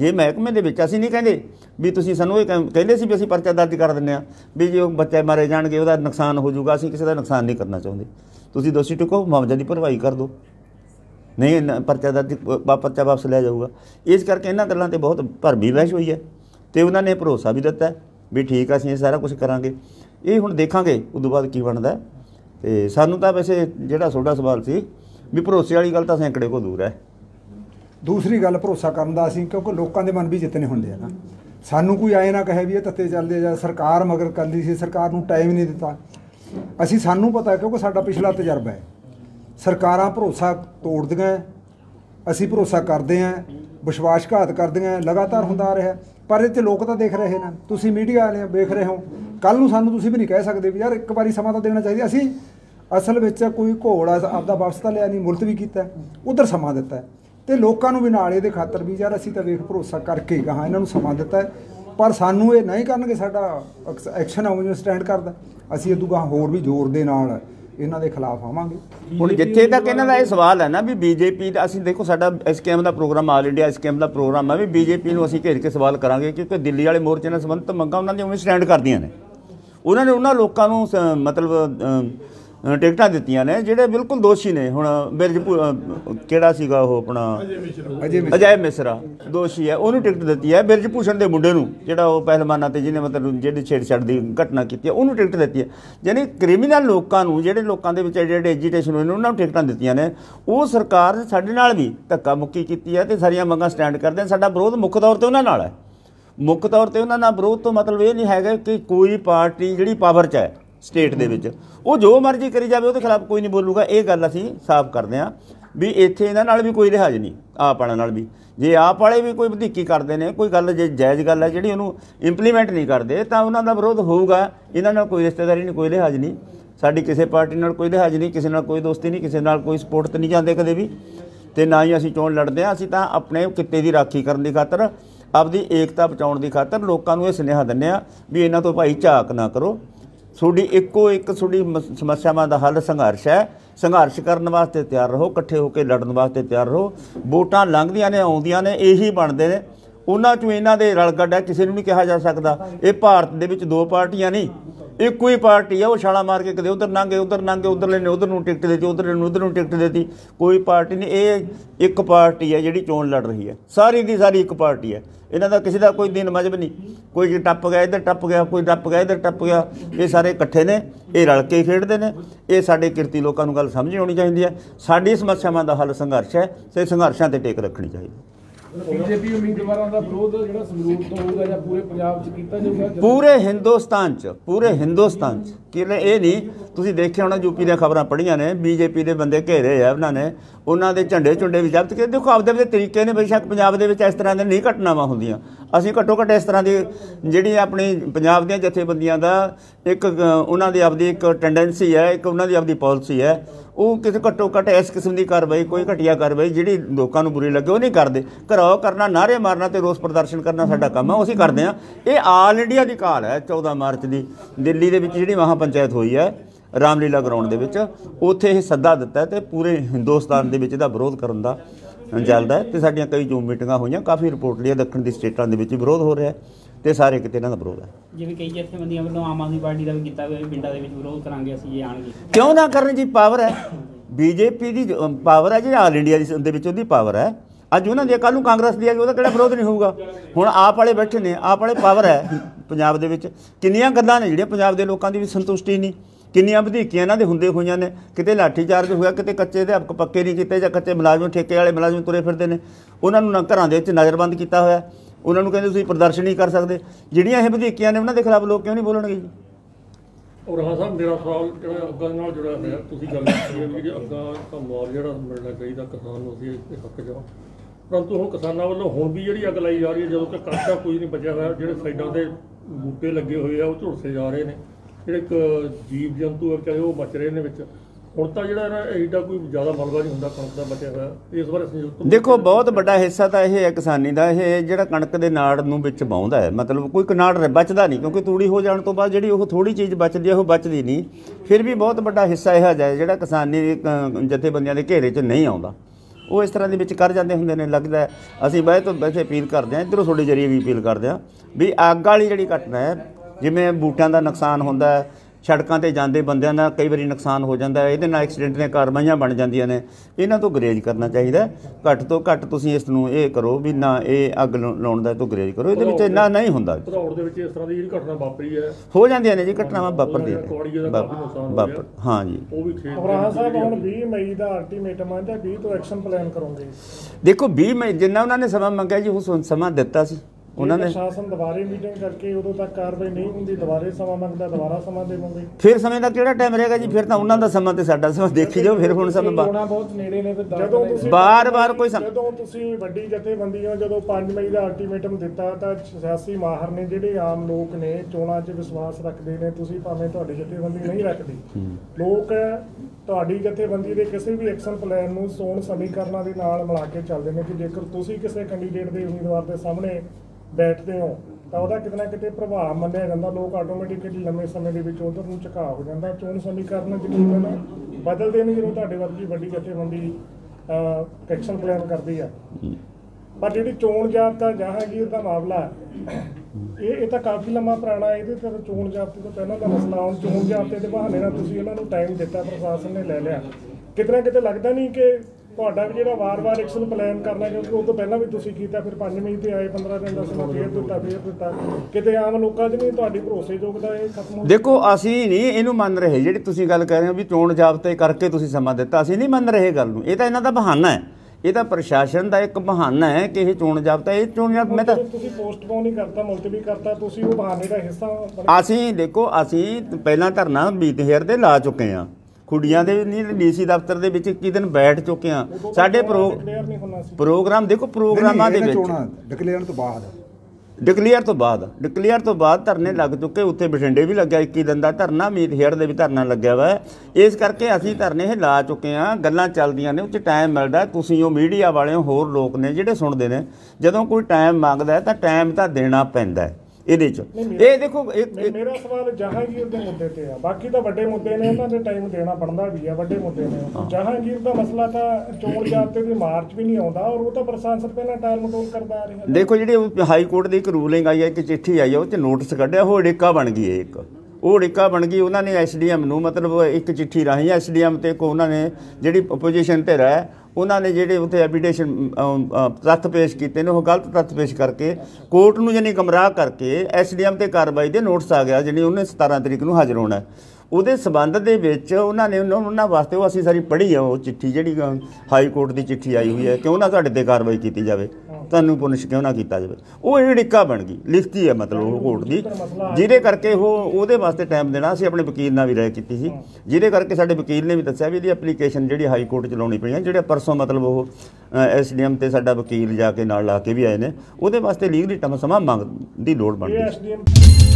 ਜੇ ਮਹਿਕਮੇ ਦੇ ਵਿੱਚ ਅਸੀਂ ਨਹੀਂ ਕਹਿੰਦੇ ਵੀ ਤੁਸੀਂ ਸਾਨੂੰ ਇਹ ਕਹਿੰਦੇ ਸੀ ਵੀ ਅਸੀਂ ਪਰਚਾ ਦਰਜ ਕਰ ਦਿੰਦੇ ਆ ਵੀ ਜੇ ਉਹ ਬੱਚੇ ਮਾਰੇ ਜਾਣਗੇ, ਉਹਦਾ ਨੁਕਸਾਨ ਹੋ ਜਾਊਗਾ, ਅਸੀਂ ਕਿਸੇ ਦਾ ਨੁਕਸਾਨ ਨਹੀਂ ਕਰਨਾ ਚਾਹੁੰਦੇ। ਤੁਸੀਂ ਦੋਸ਼ੀ ਟੁਕੋ, ਮੁਆਵਜ਼ਾ ਦੀ ਭਰਵਾਈ ਕਰ ਦਿਓ। ਨਹੀਂ ਇਹਨਾਂ ਪਰਚਾ ਦਰਜ ਪਰਚਾ ਵਾਪਸ ਲਿਆ ਜਾਊਗਾ। ਇਸ ਕਰਕੇ ਇਹਨਾਂ ਗੱਲਾਂ ਤੇ ਬਹੁਤ ਭਰਮੀ ਬਹਿਸ ਹੋਈ ਹੈ ਤੇ ਉਹਨਾਂ ਨੇ ਭਰੋਸਾ ਵੀ ਦਿੱਤਾ ਵੀ ਠੀਕ ਆ, ਅਸੀਂ ਇਹ ਸਾਰਾ ਕੁਝ ਕਰਾਂਗੇ। ਇਹ ਹੁਣ ਦੇਖਾਂਗੇ ਉਦੋਂ ਬਾਅਦ ਕੀ ਬਣਦਾ ਹੈ। ਤੇ ਸਾਨੂੰ ਤਾਂ ਵੈਸੇ ਜਿਹੜਾ ਤੁਹਾਡਾ ਸਵਾਲ ਸੀ ਵੀ ਭਰੋਸੇ ਵਾਲੀ ਗੱਲ ਤਾਂ ਸੈਂਕੜੇ ਕੋ ਦੂਰ ਹੈ। ਦੂਸਰੀ ਗੱਲ ਭਰੋਸਾ ਕਰਨ ਦਾ ਅਸੀਂ, ਕਿਉਂਕਿ ਲੋਕਾਂ ਦੇ ਮਨ ਵੀ ਜਿੱਤਨੇ ਹੁੰਦੇ ਆ ਨਾ। ਸਾਨੂੰ ਕੋਈ ਆਏ ਨਾ ਕਹੇ ਵੀ ਇਹ ਤੱਤੇ ਚੱਲਦੇ ਆ ਜਾਂ ਸਰਕਾਰ ਮਗਰ ਕਰਦੀ ਸੀ, ਸਰਕਾਰ ਨੂੰ ਟਾਈਮ ਨਹੀਂ ਦਿੱਤਾ। ਅਸੀਂ, ਸਾਨੂੰ ਪਤਾ ਕਿਉਂਕਿ ਸਾਡਾ ਪਿਛਲਾ ਤਜਰਬਾ ਹੈ। ਸਰਕਾਰਾਂ ਭਰੋਸਾ ਤੋੜਦੀਆਂ, ਅਸੀਂ ਭਰੋਸਾ ਕਰਦੇ ਹਾਂ, ਵਿਸ਼ਵਾਸਘਾਤ ਕਰਦੀਆਂ ਲਗਾਤਾਰ ਹੁੰਦਾ ਆ ਰਿਹਾ। ਪਰ ਇਹ 'ਤੇ ਲੋਕ ਤਾਂ ਦੇਖ ਰਹੇ ਨੇ। ਤੁਸੀਂ ਮੀਡੀਆ ਵਾਲੇ ਵੇਖ ਰਹੇ ਹੋ। ਕੱਲ ਨੂੰ ਸਾਨੂੰ ਤੁਸੀਂ ਵੀ ਨਹੀਂ ਕਹਿ ਸਕਦੇ ਵੀ ਯਾਰ ਇੱਕ ਵਾਰੀ ਸਮਾਂ ਤਾਂ ਦੇਣਾ ਚਾਹੀਦਾ। ਅਸੀਂ ਅਸਲ ਵਿੱਚ ਕੋਈ ਘੋਲ ਆਪਦਾ ਵਾਪਸ ਤਾਂ ਲਿਆ ਨਹੀਂ, ਮੁਲਤਵੀ ਕੀਤਾ। ਉਧਰ ਸਮਾਂ ਦਿੱਤਾ। ਤੇ ਲੋਕਾਂ ਨੂੰ ਵੀ ਨਾਲ ਇਹਦੇ ਖਾਤਰ ਵੀ ਯਾਰ ਅਸੀਂ ਤਾਂ ਵੇਖ ਭਰੋਸਾ ਕਰਕੇ ਹੀ ਇਹਨਾਂ ਨੂੰ ਸਮਾਂ ਦਿੱਤਾ ਪਰ ਸਾਨੂੰ ਇਹ ਨਹੀਂ ਕਰਨਗੇ ਸਾਡਾ ਐਕਸ਼ਨ ਆਉਂਜੋ ਸਟੈਂਡ ਕਰਦਾ। ਅਸੀਂ ਇਦੋਂ ਗਾਹਾਂ ਹੋਰ ਵੀ ਜ਼ੋਰ ਦੇ ਨਾਲ ਇਹਨਾਂ ਦੇ ਖਿਲਾਫ ਆਵਾਂਗੇ। ਹੁਣ ਜਿੱਥੇ ਤੱਕ ਇਹਨਾਂ ਦਾ ਇਹ ਸਵਾਲ ਹੈ ਨਾ ਵੀ ਬੀਜੇਪੀ ਦਾ, ਅਸੀਂ ਦੇਖੋ ਸਾਡਾ ਐਸਕੇਐਮ ਦਾ ਪ੍ਰੋਗਰਾਮ, ਆਲ ਇੰਡੀਆ ਐਸਕੇਐਮ ਦਾ ਪ੍ਰੋਗਰਾਮ ਹੈ ਵੀ ਬੀਜੇਪੀ ਨੂੰ ਅਸੀਂ ਘੇਰ ਕੇ ਸਵਾਲ ਕਰਾਂਗੇ ਕਿਉਂਕਿ ਦਿੱਲੀ ਵਾਲੇ ਮੋਰਚੇ ਨਾਲ ਸੰਬੰਧਿਤ ਮੰਗਾਂ ਉਹਨਾਂ ਦੀਆਂ ਉਵੇਂ ਸਟੈਂਡ ਕਰਦੀਆਂ ਨੇ। ਉਹਨਾਂ ਨੇ ਉਹਨਾਂ ਲੋਕਾਂ ਨੂੰ ਸ- ਮਤਲਬ ਟਿਕਟਾਂ ਦਿੱਤੀਆਂ ਨੇ ਜਿਹੜੇ ਬਿਲਕੁਲ ਦੋਸ਼ੀ ਨੇ। ਹੁਣ ਬਿਰਜ ਭੂ- ਅ, ਕਿਹੜਾ ਸੀਗਾ ਉਹ ਆਪਣਾ? ਅਜੇ ਮਿਸ਼ਰਾ। ਦੋਸ਼ੀ ਹੈ ਉਹਨੂੰ ਟਿਕਟ ਦਿੱਤੀ ਹੈ। ਬਿਰਜ ਭੂਸ਼ਣ ਦੇ ਮੁੰਡੇ ਨੂੰ ਜਿਹੜਾ ਉਹ ਪਹਿਲਵਾਨਾਂ ਤੇ ਜਿਹਨੇ ਮਤਲਬ ਜਿਹੜੀ ਛੇੜਛਾੜ ਦੀ ਘਟਨਾ ਕੀਤੀ ਹੈ ਉਹਨੂੰ ਟਿਕਟ ਦਿੱਤੀ ਹੈ। ਯਾਨੀ ਕ੍ਰਿਮੀਨਲ ਲੋਕਾਂ ਨੂੰ ਜਿਹੜੇ ਲੋਕਾਂ ਦੇ ਵਿੱਚ ਜਿਹੜੇ ਐਜੀਟੇਸ਼ਨ ਹੋਏ ਨੇ ਉਹਨਾਂ ਨੂੰ ਟਿਕਟਾਂ ਦਿੱਤੀਆਂ ਨੇ। ਉਹ ਸਰਕਾਰ ਸਾਡੇ ਨਾਲ ਵੀ ਧੱਕਾ ਮੁੱਕੀ ਕੀਤੀ ਹੈ ਤੇ ਸਾਰੀਆਂ ਮੰਗਾਂ ਸਟੈਂਡ ਕਰਦੇ ਨੇ। ਸਾਡਾ ਵਿਰੋਧ ਮੁੱਖ ਤੌਰ ਤੇ ਉਹਨਾਂ ਨਾਲ ਹੈ। ਮੁੱਖ ਤੌਰ ਤੇ ਉਹਨਾਂ ਨਾਲ ਵਿਰੋਧ ਤੋਂ ਮਤਲਬ ਇਹ ਨਹੀਂ ਹੈਗਾ ਕਿ ਕੋਈ ਪਾਰਟੀ ਜਿਹੜੀ ਪਾਵਰ 'ਚ ਹੈ ਸਟੇਟ ਦੇ ਵਿੱਚ। ਉਹ ਜੋ ਮਰਜ਼ੀ ਕਰੀ ਜਾਵੇ, ਉਹਦੇ ਖਿਲਾਫ ਕੋਈ ਨਹੀਂ ਬੋਲੂਗਾ। ਇਹ ਗੱਲ ਅਸੀਂ ਸਾਫ਼ ਕਰਦੇ ਹਾਂ ਵੀ ਇੱਥੇ ਇਹਨਾਂ ਨਾਲ ਵੀ ਕੋਈ ਲਿਹਾਜ਼ ਨਹੀਂ, ਆਪ ਵਾਲਿਆਂ ਨਾਲ ਵੀ। ਜੇ ਆਪ ਵਾਲੇ ਵੀ ਕੋਈ ਵਧੀਕੀ ਕਰਦੇ ਨੇ, ਕੋਈ ਗੱਲ ਜੇ ਜਾਇਜ਼ ਗੱਲ ਹੈ ਜਿਹੜੀ ਉਹਨੂੰ ਇੰਪਲੀਮੈਂਟ ਨਹੀਂ ਕਰਦੇ, ਤਾਂ ਉਹਨਾਂ ਦਾ ਵਿਰੋਧ ਹੋਊਗਾ। ਇਹਨਾਂ ਨਾਲ ਕੋਈ ਰਿਸ਼ਤੇਦਾਰੀ ਨਹੀਂ, ਕੋਈ ਲਿਹਾਜ਼ ਨਹੀਂ। ਸਾਡੀ ਕਿਸੇ ਪਾਰਟੀ ਨਾਲ ਕੋਈ ਲਿਹਾਜ਼ ਨਹੀਂ, ਕਿਸੇ ਨਾਲ ਕੋਈ ਦੋਸਤੀ ਨਹੀਂ, ਕਿਸੇ ਨਾਲ ਕੋਈ ਸਪੋਰਟ ਤੇ ਨਹੀਂ ਜਾਂਦੇ ਕਦੇ ਵੀ। ਤੇ ਨਾ ਹੀ ਅਸੀਂ ਚੋਣ ਲੜਦੇ ਹਾਂ, ਅਸੀਂ ਤਾਂ ਆਪਣੇ ਕਿੱਤੇ ਦੀ ਰਾਖੀ ਕਰਨ ਦੀ ਖਾਤਰ, ਆਪਦੀ ਏਕਤਾ ਬਚਾਉਣ ਦੀ ਖਾਤਰ ਲੋਕਾਂ ਨੂੰ ਇਹ ਸੁਨੇਹਾ ਦਿੰਦੇ ਆ ਵੀ ਇਹਨਾਂ ਤੋਂ ਭਾਈ ਝਾਕ ਨਾ ਕਰੋ। ਤੁਹਾਡੀ ਇੱਕੋ ਇੱਕ ਤੁਹਾਡੀ ਸਮੱਸਿਆਵਾਂ ਦਾ ਹੱਲ ਸੰਘਰਸ਼ ਹੈ। ਸੰਘਰਸ਼ ਕਰਨ ਵਾਸਤੇ ਤਿਆਰ ਰਹੋ, ਇਕੱਠੇ ਹੋ ਕੇ ਲੜਨ ਵਾਸਤੇ ਤਿਆਰ ਰਹੋ। ਵੋਟਾਂ ਲੰਘਦੀਆਂ ਨੇ, ਆਉਂਦੀਆਂ ਨੇ, ਇਹੀ ਬਣਦੇ ਨੇ। ਉਹਨਾਂ ਚੋਂ ਇਹਨਾਂ ਦੇ ਰਲ ਰਲਗੱਡ ਹੈ, ਕਿਸੇ ਨੂੰ ਨਹੀਂ ਕਿਹਾ ਜਾ ਸਕਦਾ। ਇਹ ਭਾਰਤ ਦੇ ਵਿੱਚ ਦੋ ਪਾਰਟੀਆਂ ਨਹੀਂ ਇੱਕੋ ਹੀ ਪਾਰਟੀ ਹੈ ਉਹ ਛਾਲਾ ਮਾਰ ਕੇ ਕਦੇ ਉਧਰ ਲੰਘੇ ਉਧਰ ਲੰਘੇ, ਉਧਰਲੇ ਨੇ ਉਧਰ ਨੂੰ ਟਿਕਟ ਦਿੱਤੀ ਉਧਰ ਨੂੰ ਉਧਰ ਨੂੰ ਟਿਕਟ ਦਿੱਤੀ। ਕੋਈ ਪਾਰਟੀ ਨਹੀਂ, ਇਹ ਇੱਕ ਪਾਰਟੀ ਹੈ ਜਿਹੜੀ ਚੋਣ ਲੜ ਰਹੀ ਹੈ। ਸਾਰੀ ਦੀ ਸਾਰੀ ਇੱਕ ਪਾਰਟੀ ਹੈ। ਇਹਨਾਂ ਦਾ ਕਿਸੇ ਦਾ ਕੋਈ ਦਿਨ ਮਜਬ ਨਹੀਂ। ਕੋਈ ਜੇ ਟੱਪ ਗਿਆ, ਇੱਧਰ ਟੱਪ ਗਿਆ, ਕੋਈ ਟੱਪ ਗਿਆ, ਇੱਧਰ ਟੱਪ ਗਿਆ। ਇਹ ਸਾਰੇ ਇਕੱਠੇ ਨੇ, ਇਹ ਰਲ ਕੇ ਖੇਡਦੇ ਨੇ। ਇਹ ਸਾਡੇ ਕਿਰਤੀ ਲੋਕਾਂ ਨੂੰ ਗੱਲ ਸਮਝ ਆਉਣੀ ਚਾਹੀਦੀ ਹੈ। ਸਾਡੀ ਸਮੱਸਿਆਵਾਂ ਦਾ ਹੱਲ ਸੰਘਰਸ਼ ਹੈ, ਤੇ ਸੰਘਰਸ਼ਾਂ ਤੇ ਟੇਕ ਰੱਖਣੀ ਚਾਹੀਦੀ ਬੀਜੇਪੀ ਉਮੀਦਵਾਰਾਂ ਦਾ ਵਿਰੋਧ ਜਿਹੜਾ ਸੰਗਰੂਰ ਤੋਂ ਹੋਊਗਾ ਜਾਂ ਪੂਰੇ ਪੰਜਾਬ 'ਚ ਕੀਤਾ ਜਾਊਗਾ? ਪੂਰੇ ਹਿੰਦੁਸਤਾਨ ਚ, ਪੂਰੇ ਹਿੰਦੁਸਤਾਨ ਚ। ਕਿ ਇਹ ਨਹੀਂ ਤੁਸੀਂ ਦੇਖਿਆ ਹੋਣਾ ਯੂਪੀ ਦੀਆਂ ਖਬਰਾਂ ਪੜ੍ਹੀਆਂ ਨੇ, ਬੀਜੇਪੀ ਦੇ ਬੰਦੇ ਘੇਰੇ ਆ ਉਹਨਾਂ ਨੇ, ਉਹਨਾਂ ਦੇ ਝੰਡੇ ਝੁੰਡੇ ਵੀ ਜ਼ਬਤ ਕੀਤੇ। ਦੇਖੋ, ਆਪਦੇ ਆਪਦੇ ਤਰੀਕੇ ਨੇ ਬੇਸ਼ੱਕ ਪੰਜਾਬ ਦੇ ਵਿੱਚ ਇਸ ਤਰ੍ਹਾਂ ਦੇ ਨਹੀਂ ਘਟਨਾਵਾਂ ਹੁੰਦੀਆਂ। ਅਸੀਂ ਘੱਟੋ ਘੱਟ ਇਸ ਤਰ੍ਹਾਂ ਦੀ ਜਿਹੜੀ ਆਪਣੀ ਪੰਜਾਬ ਦੀਆਂ ਜਥੇਬੰਦੀਆਂ ਦਾ ਇੱਕ, ਉਹਨਾਂ ਦੀ ਆਪਦੀ ਇੱਕ ਟੈਂਡੈਂਸੀ ਹੈ, ਇੱਕ ਉਹਨਾਂ ਦੀ ਆਪਦੀ ਪਾਲਿਸੀ ਹੈ, ਉਹ ਕਿਸੇ ਘੱਟੋ ਘੱਟ ਇਸ ਕਿਸਮ ਦੀ ਕਾਰਵਾਈ, ਕੋਈ ਘਟੀਆ ਕਾਰਵਾਈ ਜਿਹੜੀ ਲੋਕਾਂ ਨੂੰ ਬੁਰੀ ਲੱਗੇ, ਉਹ ਨਹੀਂ ਕਰਦੇ। ਘਰਾਓ ਕਰਨਾ ਨਾਰੇ ਮਾਰਨਾ ਤੇ ਰੋਸ ਪ੍ਰਦਰਸ਼ਨ ਕਰਨਾ ਸਾਡਾ ਕੰਮ ਹੈ, ਉਹ ਅਸੀਂ ਕਰਦੇ ਹਾਂ ਇਹ ਆਲ ਇੰਡੀਆ ਦੀ ਕਾਲ ਹੈ 14 ਮਾਰਚ ਦੀ, ਦਿੱਲੀ ਦੇ ਵਿੱਚ ਜਿਹੜੀ ਮਹਾ ਪੰਚਾਇਤ ਹੋਈ ਹੈ ਰਾਮਲੀਲਾ ਗਰਾਊਂਡ ਦੇ ਵਿੱਚ। ਉੱਥੇ ਇਹ ਸੱਦਾ ਦਿੱਤਾ ਤੇ ਪੂਰੇ ਹਿੰਦੁਸਤਾਨ ਦੇ ਵਿੱਚ ਇਹਦਾ ਵਿਰੋਧ ਕਰਨ ਦਾ ਚੱਲਦਾ ਤੇ ਸਾਡੀਆਂ ਕਈ ਜੂਮ ਮੀਟਿੰਗਾਂ ਹੋਈਆਂ ਕਾਫੀ ਰਿਪੋਰਟ ਲਈ ਦੱਖਣ ਦੀ ਸਟੇਟਾਂ ਦੇ ਵਿੱਚ ਵਿਰੋਧ ਹੋ ਰਿਹਾ ਤੇ ਸਾਰੇ ਕਿਤੇ ਇਹਨਾਂ ਦਾ ਵਿਰੋਧ ਹੈ। ਜਿਵੇਂ ਕਈ ਜਥੇਬੰਦੀਆਂ ਵੱਲੋਂ ਆਮ ਆਦਮੀ ਪਾਰਟੀ ਦਾ ਵੀ ਕੀਤਾ ਹੋਇਆ ਪਿੰਡਾਂ ਦੇ ਵਿੱਚ ਵਿਰੋਧ ਕਰਾਂਗੇ ਅਸੀਂ ਜੇ ਆਣਗੇ ਕਿਉਂ ਨਾ ਕਰਨ ਜੀ ਪਾਵਰ ਹੈ। ਬੀਜੇਪੀ ਦੀ ਪਾਵਰ ਹੈ ਜਿਹੜੀ ਆਲ ਇੰਡੀਆ ਦੀ ਦੇ ਵਿੱਚ ਉਹਦੀ ਪਾਵਰ ਹੈ। ਅੱਜ ਉਹਨਾਂ ਦੀ ਕੱਲ ਨੂੰ ਕਾਂਗਰਸ ਦੀ ਆ ਉਹਦਾ ਕਿਹੜਾ ਵਿਰੋਧ ਨਹੀਂ ਹੋਊਗਾ? ਹੁਣ ਆਪ ਵਾਲੇ ਬੈਠੇ ਨੇ ਆਪ ਵਾਲੇ ਪਾਵਰ ਹੈ ਪੰਜਾਬ ਦੇ ਵਿੱਚ। ਕਿੰਨੀਆਂ ਗੱਲਾਂ ਨੇ ਜਿਹੜੀਆਂ ਪੰਜਾਬ ਦੇ ਲੋਕਾਂ ਦੀ ਵੀ ਸੰਤੁਸ਼ਟੀ ਨਹੀਂ। ਕਿੰਨੀਆਂ ਵਧੀਕੀਆਂ ਇਹਨਾਂ ਦੇ ਹੁੰਦੇ ਹੋਈਆਂ ਨੇ। ਕਿਤੇ ਲਾਠੀ ਚਾਰਜ ਹੋਇਆ, ਕਿਤੇ ਕੱਚੇ ਦੇ ਪੱਕੇ ਨਹੀਂ ਕੀਤੇ ਜਾਂ ਕੱਚੇ ਮੁਲਾਜ਼ਮ, ਠੇਕੇ ਵਾਲੇ ਮੁਲਾਜ਼ਮ ਤੁਰੇ ਫਿਰਦੇ ਨੇ। ਉਹਨਾਂ ਨੂੰ ਘਰਾਂ ਦੇ ਵਿੱਚ ਨਜ਼ਰਬੰਦ ਕੀਤਾ ਹੋਇਆ। ਉਹਨਾਂ ਨੂੰ ਕਹਿੰਦੇ ਤੁਸੀਂ ਪ੍ਰਦਰਸ਼ਨ ਨਹੀਂ ਕਰ ਸਕਦੇ। ਜਿਹੜੀਆਂ ਇਹ ਵਧੀਕੀਆਂ ਨੇ ਉਹਨਾਂ ਦੇ ਖਿਲਾਫ ਲੋਕ ਕਿਉਂ ਨਹੀਂ ਬੋਲਣਗੇ ਜੀ? ਔਰ ਹਾਂ ਸਾਹਿਬ, ਮੇਰਾ ਸਵਾਲ ਜਿਹੜਾ ਅੱਗਾਂ ਨਾਲ ਜੁੜਿਆ ਹੋਇਆ, ਤੁਸੀਂ ਗੱਲ ਕੀਤੀ ਹੈ ਵੀ ਜੇ ਦਾ ਮੁਆਵਜ਼ਾ ਜਿਹੜਾ ਮਿਲਣਾ ਚਾਹੀਦਾ ਕਿਸਾਨ ਨੂੰ, ਅਸੀਂ ਇਸ ਹੱਕ 'ਚ ਪਰੰਤੂ ਹੁਣ ਕਿਸਾਨਾਂ ਵੱਲੋਂ ਹੁਣ ਵੀ ਜਿਹੜੀ ਅੱਗ ਲਾਈ ਜਾ ਰਹੀ ਹੈ, ਜਦੋਂ ਤੱਕ ਕੱਚਾ ਕੋਈ ਨਹੀਂ ਬਚਿਆ ਹੋਇਆ, ਜਿਹੜੇ ਸਾਈਡਾਂ ਤੇ ਬੂਟੇ ਲੱਗੇ ਹੋਏ ਆ, ਉਹ ਝੁਲਸੇ ਜਾ ਰਹੇ ਨੇ। ਜਿਹੜੇ ਇੱਕ ਜੀਵ ਜੰਤੂ ਵਿਚਾਰੇ ਉਹ ਮਚ ਰਹੇ ਨੇ ਵਿੱਚ। ਹੁਣ ਤਾਂ ਜਿਹੜਾ ਨਾ ਐਡਾ ਕੋਈ ਜ਼ਿਆਦਾ ਮਲਬਾ ਨਹੀਂ ਹੁੰਦਾ ਕਣਕ ਦਾ ਬਚਿਆ ਹੋਇਆ। ਇਸ ਬਾਰੇ ਸੰਯੁਕਤ ਦੇਖੋ ਬਹੁਤ ਵੱਡਾ ਹਿੱਸਾ ਤਾਂ ਇਹ ਹੈ ਕਿਸਾਨੀ ਦਾ। ਇਹ ਜਿਹੜਾ ਕਣਕ ਦੇ ਨਾੜ ਨੂੰ ਵਿੱਚ ਬਾਉਂਦਾ ਹੈ। ਮਤਲਬ ਕੋਈ ਕਨਾੜ ਬਚਦਾ ਨਹੀਂ ਕਿਉਂਕਿ ਤੂੜੀ ਹੋ ਜਾਣ ਤੋਂ ਬਾਅਦ ਜਿਹੜੀ ਉਹ ਥੋੜੀ ਚੀਜ਼ ਬਚਦੀ ਹੈ ਉਹ ਬਚਦੀ ਨਹੀਂ। ਫਿਰ ਵੀ ਬਹੁਤ ਵੱਡਾ ਹਿੱਸਾ ਇਹ ਹੈ ਜਿਹੜਾ ਕਿਸਾਨੀ ਅ, ਜਥੇਬੰਦੀਆਂ ਦੇ ਘੇਰੇ 'ਚ ਨਹੀਂ ਆਉਂਦਾ। ਉਹ ਇਸ ਤਰ੍ਹਾਂ ਦੇ ਵਿੱਚ ਕਰ ਜਾਂਦੇ ਹੁੰਦੇ ਨੇ ਲੱਗਦਾ ਅਸੀਂ ਬਾਏ ਤੋਂ ਵੈਸੇ ਅਪੀਲ ਕਰਦੇ ਹਾਂ ਇਧਰੋਂ ਤੁਹਾਡੇ ਜਰੀਏ ਵੀ ਅਪੀਲ ਕਰਦੇ ਹਾਂ ਵੀ ਅੱਗ ਵਾਲੀ ਜਿਹੜੀ ਘਟਨਾ ਹੈ ਜਿਵੇਂ ਬੂਟਿਆਂ ਦਾ ਨੁਕਸਾਨ ਹੁੰਦਾ ਹੈ ਸੜਕਾਂ ਤੇ ਜਾਂਦੇ ਬੰਦਿਆਂ ਦਾ ਕਈ ਵਾਰੀ ਨੁਕਸਾਨ ਹੋ ਜਾਂਦਾ ਹੈ ਇਹਦੇ ਨਾਲ ਐਕਸੀਡੈਂਟ ਦੀਆਂ ਕਾਰਵਾਈਆਂ ਬਣ ਜਾਂਦੀਆਂ ਨੇ। ਇਹਨਾਂ ਤੋਂ ਗਰੇਜ ਕਰਨਾ ਚਾਹੀਦਾ। ਘੱਟ ਤੋਂ ਘੱਟ ਤੁਸੀਂ ਇਸ ਨੂੰ ਇਹ ਕਰੋ ਵੀ ਨਾ ਇਹ ਅੱਗ ਲਾ- ਲਾਉਣ ਦਾ ਤੋਂ ਗਰੇਜ ਕਰੋ। ਇਹਦੇ ਵਿੱਚ ਇੰਨਾ ਨਹੀਂ ਹੁੰਦਾ। ਭਦੌੜ ਦੇ ਵਿੱਚ ਇਸ ਤਰ੍ਹਾਂ ਦੀ ਜਿਹੜੀ ਘਟਨਾ ਵਾਪਰੀ ਹੈ। ਹੋ ਜਾਂਦੀਆਂ ਨੇ ਜੀ ਘਟਨਾਵਾਂ ਵਾਪਰਦੀਆਂ ਨੇ। ਵਾਪਰ। ਹਾਂ ਜੀ। ਉਹ ਵੀ ਖੇਤ ਅਬਰਾਹਾ ਸਾਹਿਬ ਹੁਣ 20 ਮਈ ਦਾ ਅਲਟੀਮੇਟਮ ਤੇ 20 ਤੋਂ ਐਕਸ਼ਨ ਪਲਾਨ ਕਰੋਗੇ? ਦੇਖੋ 20 ਮਈ ਜਿੰਨਾ ਉਹਨਾਂ ਨੇ ਸਮਾਂ ਮੰਗਿਆ ਜੀ ਉਹ ਸਮਾਂ ਦਿੱਤਾ ਸੀ। ਉਹਨਾਂ ਨੇ ਪ੍ਰਸ਼ਾਸਨ ਦੁਬਾਰੇ ਮੀਟਿੰਗ ਕਰਕੇ ਉਦੋਂ ਤੱਕ ਕਾਰਵਾਈ ਨਹੀਂ ਹੁੰਦੀ ਦੁਬਾਰੇ ਸਮਾਂ ਮੰਗਦਾ ਦੁਬਾਰਾ ਸਮਾਂ ਦੇਵੋਗੇ? ਫਿਰ ਸਮੇਂ ਦਾ ਕਿਹੜਾ ਟਾਈਮ ਰਹੇਗਾ ਜੀ? ਫਿਰ ਤਾਂ ਉਹਨਾਂ ਦਾ ਸਮਾਂ ਤੇ ਸਾਡਾ ਸਮਾਂ ਦੇਖੀ ਜਾਓ ਫਿਰ ਹੁਣ ਸਮਾਂ ਚੋਣਾਂ ਬਹੁਤ ਨੇੜੇ ਨੇ ਦਸ ਜਦੋਂ ਤੁਸੀਂ ਬਾਰ-ਬਾਰ ਕੋਈ ਸਮ- ਜਦੋਂ ਤੁਸੀਂ ਵੱਡੀ ਜਥੇਬੰਦੀ ਹੋ ਜਦੋਂ 5 ਮਈ ਦਾ ਅਲਟੀਮੇਟਮ ਦਿੱਤਾ ਤਾਂ ਸਿਆਸੀ ਮਾਹਰ ਨੇ ਜਿਹੜੇ ਆਮ ਲੋਕ ਨੇ ਚੋਣਾਂ 'ਚ ਵਿਸ਼ਵਾਸ ਰੱਖਦੇ ਨੇ ਤੁਸੀਂ ਭਾਵੇਂ ਤੁਹਾਡੀ ਜਥੇਬੰਦੀ ਨਹੀਂ ਰੱਖਦੀ। ਲੋਕ ਤੁਹਾਡੀ ਜਥੇਬੰਦੀ ਦੇ ਕਿਸੇ ਵੀ ਐਕਸ਼ਨ ਪਲਾਨ ਨੂੰ ਚੋਣ ਸਮੀਕਰਨਾਂ ਦੇ ਨਾਲ ਮਿਲਾ ਕੇ ਚੱਲਦੇ ਨੇ ਕਿ ਜੇਕਰ ਤੁਸੀਂ ਕਿਸੇ ਕੈਂਡੀਡੇਟ ਦੇ ਉਮੀਦਵਾਰ ਦੇ ਸਾਹਮਣੇ ਬੈਠਦੇ ਹੋ, ਤਾਂ ਉਹਦਾ ਕਿਤੇ ਨਾ ਕਿਤੇ ਪ੍ਰਭਾਵ ਮੰਨਿਆ ਜਾਂਦਾ, ਲੋਕ ਆਟੋਮੈਟਿਕਲੀ ਲੰਮੇ ਸਮੇਂ ਦੇ ਵਿੱਚ ਉਧਰ ਨੂੰ ਝੁਕਾਅ ਹੋ ਜਾਂਦਾ, ਚੋਣ ਸਮੀਕਰਨ ਯਕੀਨਨ ਬਦਲਦੇ ਨਹੀਂ, ਜਦੋਂ ਤੁਹਾਡੇ ਵਰਗੀ ਵੱਡੀ ਜਥੇਬੰਦੀ ਐਕਸ਼ਨ ਪਲਾਨ ਕਰਦੀ ਆ। ਪਰ ਜਿਹੜੀ ਚੋਣ ਜਾਬਤਾ ਜਹਾਂਗੀਰ ਦਾ ਮਾਮਲਾ ਇਹ ਇਹ ਤਾਂ ਕਾਫੀ ਲੰਮਾ ਪੁਰਾਣਾ ਇਹਦੇ ਤੇ ਚੋਣ ਜਾਬਤੇ ਤੋਂ ਪਹਿਲਾਂ ਦਾ ਮਸਲਾ ਹੁਣ ਚੋਣ ਜਾਬਤੇ ਦੇ ਬਹਾਨੇ ਨਾਲ ਤੁਸੀਂ ਉਹਨਾਂ ਨੂੰ ਟਾਈਮ ਦਿੱਤਾ, ਪ੍ਰਸ਼ਾਸਨ ਨੇ ਲੈ ਲਿਆ। ਕਿਤੇ ਨਾ ਕਿਤੇ ਲੱਗਦਾ ਨਹੀਂ ਕਿ ਤੁਹਾਡਾ ਵੀ ਜਿਹੜਾ ਵਾਰ-ਵਾਰ ਐਕਸ਼ਨ ਪਲਾਨ ਕਰਨਾ ਕਿਉਂਕਿ ਉਹ ਤੋਂ ਪਹਿਲਾਂ ਵੀ ਤੁਸੀਂ ਕੀਤਾ ਫਿਰ 5 ਮਈ ਤੇ ਆਏ 15 ਦਿਨ ਦਾ ਸਮਾਂ ਫੇਰ ਦਿੱਤਾ ਫੇਰ ਦਿੱਤਾ। ਕਿਤੇ ਆਮ ਲੋਕਾਂ 'ਚ ਨਹੀਂ ਤੁਹਾਡੀ ਭਰੋਸੇਯੋਗਤਾ ਇਹ ਖਤਮ ਹੋ ਦੇਖੋ ਅਸੀਂ ਨਹੀਂ ਇਹਨੂੰ ਮੰਨ ਰਹੇ ਜਿਹੜੀ ਤੁਸੀਂ ਗੱਲ ਕਰ ਰਹੇ ਹੋ ਵੀ ਚੋਣ ਜਾਬਤੇ ਕਰਕੇ ਤੁਸੀਂ ਸਮਾਂ ਦਿੱਤਾ ਅਸੀਂ ਨਹੀਂ ਮੰਨ ਰਹੇ ਗੱਲ ਨੂੰ। ਇਹ ਤਾਂ ਇਹਨਾਂ ਦਾ ਬਹਾਨਾ ਹੈ। ਇਹ ਤਾਂ ਪ੍ਰਸ਼ਾਸਨ ਦਾ ਇੱਕ ਬਹਾਨਾ ਹੈ ਕਿ ਇਹ ਚੋਣ ਜਾਬਤਾ ਇਹ ਚੋਣ ਜਾਬਤਾ ਮੈਂ ਤਾਂ ਤੁਸੀਂ ਪੋਸਟਪੋਨ ਨਹੀਂ ਕਰਤਾ ਮੁਲਤਵੀ ਕਰਤਾ ਤੁਸੀਂ ਉਹ ਬਹਾਨੇ ਦਾ ਹਿੱਸਾ ਅਸੀਂ ਦੇਖੋ ਅਸੀਂ ਪਹਿਲਾਂ ਧਰਨਾ ਬੀਤਹੇਰ ਦੇ ਲਾ ਚੁੱਕੇ ਆ ਖੁੱਡੀਆਂ ਦੇ ਨਹੀਂ ਡੀਸੀ ਦਫ਼ਤਰ ਦੇ ਵਿੱਚ 21 ਦਿਨ ਬੈਠ ਚੁੱਕੇ ਆ ਸਾਡੇ ਪ੍ਰੋਗਰਾਮ ਦੇਖੋ ਪ੍ਰੋਗਰਾਮਾਂ ਦੇ ਵਿੱਚ। ਡਿਕਲੇਅਰ ਤੋਂ ਬਾਅਦ। ਡਿਕਲੇਅਰ ਤੋਂ ਬਾਅਦ ਡਿਕਲੇਅਰ ਤੋਂ ਬਾਅਦ ਧਰਨੇ ਲੱਗ ਚੁੱਕੇ ਉੱਥੇ ਬਠਿੰਡੇ ਵੀ ਲੱਗਿਆ 21 ਦਿਨ ਦਾ ਧਰਨਾ ਮੀਤ ਹੇਅਰ ਦੇ ਵੀ ਧਰਨਾ ਲੱਗਿਆ ਵਾ। ਇਸ ਕਰਕੇ ਅਸੀਂ ਧਰਨੇ ਇਹ ਲਾ ਚੁੱਕੇ ਆ ਗੱਲਾਂ ਚੱਲਦੀਆਂ ਨੇ ਉੱਚ ਟਾਈਮ ਮਿਲਦਾ। ਤੁਸੀਂ ਉਹ ਮੀਡੀਆ ਵਾਲੇ ਹੋ, ਹੋਰ ਲੋਕ ਨੇ ਜਿਹੜੇ ਸੁਣਦੇ ਨੇ ਜਦੋਂ ਕੋਈ ਟਾਈਮ ਮੰਗਦਾ ਤਾਂ ਟਾਈਮ ਤਾਂ ਦੇਣਾ ਪੈਂਦਾ ਹੈ। ਇਹਦੇ ਚ। ਇਹ ਦੇਖੋ ਮੇਰਾ ਸਵਾਲ ਜਹਾਂਗੀਰ ਦੇ ਮੁੱਦੇ ਤੇ ਆ। ਬਾਕੀ ਤਾਂ ਵੱਡੇ ਮੁੱਦੇ ਨੇ ਉਹਨਾਂ ਦੇ ਟਾਈਮ ਦੇਣਾ ਬਣਦਾ ਵੀ ਆ ਵੱਡੇ ਮੁੱਦੇ ਨੇ। ਜਹਾਂਗੀਰ ਦਾ ਮਸਲਾ ਤਾਂ ਚੋਣ ਜਾਬਤੇ ਦੀ ਮਾਰਚ ਵੀ ਨਹੀਂ ਆਉਂਦਾ ਔਰ ਉਹ ਤਾਂ ਪ੍ਰਸ਼ਾਸਨ ਪਹਿਲਾਂ ਟਾਲ ਮਟੋਲ ਕਰਦਾ ਆ ਰਿਹਾ। ਦੇਖੋ ਜਿਹੜੀ ਹਾਈ ਕੋਰਟ ਦੀ ਇੱਕ ਰੂਲਿੰਗ ਆਈ ਹੈ ਇੱਕ ਚਿੱਠੀ ਆਈ ਹੈ ਉਹ ਚ ਨੋਟਿਸ ਕੱਢਿਆ ਉਹ ਅੜਿੱਕਾ ਬਣ ਗਈ ਹੈ ਇੱਕ। ਉਹ ਅੜਿੱਕਾ ਬਣ ਗਈ ਉਹਨਾਂ ਨੇ ਐਸਡੀਐਮ ਨੂੰ ਮਤਲਬ ਇੱਕ ਚਿੱਠੀ ਰਾਹੀਂ ਐਸਡੀਐਮ ਤੇ ਕੋ ਉਹਨਾਂ ਨੇ ਜਿਹੜੀ ਆਪੋਜੀਸ਼ਨ ਤੇ ਰਹਿ ਉਹਨਾਂ ਨੇ ਜਿਹੜੇ ਉੱਥੇ ਐਪਲੀਕੇਸ਼ਨ ਤੱਥ ਪੇਸ਼ ਕੀਤੇ ਨੇ, ਉਹ ਗਲਤ ਤੱਥ ਪੇਸ਼ ਕਰਕੇ ਕੋਰਟ ਨੂੰ ਜਾਨੀ ਗਮਰਾਹ ਕਰਕੇ ਐਸਡੀਐਮ ਤੇ ਕਾਰਵਾਈ ਦੇ ਨੋਟਿਸ ਆ ਗਿਆ, ਜਿਹੜੀ ਉਹਨੇ 17 ਤਰੀਕ ਨੂੰ ਹਾਜ਼ਰ ਹੋਣਾ ਉਹਦੇ ਸਬੰਧ ਦੇ ਵਿੱਚ ਉਹਨਾਂ ਨੇ, ਉਹਨਾਂ ਉਹਨਾਂ ਵਾਸਤੇ ਉਹ ਅਸੀਂ ਸਾਰੀ ਪੜ੍ਹੀ ਆ ਉਹ ਚਿੱਠੀ ਜਿਹੜੀ ਹਾਈ ਕੋਰਟ ਦੀ ਚਿੱਠੀ ਆਈ ਹੋਈ ਹੈ ਕਿਉਂ ਨਾ ਤੁਹਾਡੇ ਤੇ ਕਾਰਵਾਈ ਕੀਤੀ ਜਾਵੇ। ਤੁਹਾਨੂੰ ਪੁਨਿਸ਼ ਕਿਉਂ ਨਾ ਕੀਤਾ ਜਾਵੇ? ਉਹ ਇਹ ਡਿੱਕਾ ਬਣ ਗਈ, ਲਿਖਤੀ ਹੈ ਮਤਲਬ ਉਹ ਕੋਰਟ ਦੀ। ਜਿਹਦੇ ਕਰਕੇ ਉਹ ਉਹਦੇ ਵਾਸਤੇ ਟਾਈਮ ਦੇਣਾ, ਅਸੀਂ ਆਪਣੇ ਵਕੀਲ ਨਾਲ ਵੀ ਰਾਏ ਕੀਤੀ ਸੀ। ਜਿਹਦੇ ਕਰਕੇ ਸਾਡੇ ਵਕੀਲ ਨੇ ਵੀ ਦੱਸਿਆ ਵੀ ਇਹਦੀ ਐਪਲੀਕੇਸ਼ਨ ਜਿਹੜੀ ਹਾਈ ਕੋਰਟ ਚ ਲਾਉਣੀ ਪਈ ਹੈ, ਜਿਹੜੇ ਪਰਸੋਂ ਮਤਲਬ ਉਹ ਐਸਡੀਐਮ ਤੇ ਸਾਡਾ ਵਕੀਲ ਜਾ ਕੇ ਨਾਲ ਲਾ ਕੇ ਵੀ ਆਏ ਨੇ, ਉਹਦੇ ਵਾਸਤੇ ਲੀਗਲੀ ਟਮ ਸਮਾਂ ਮੰਗ ਦੀ ਲੋੜ ਬਣ ਇਹ ਗਈ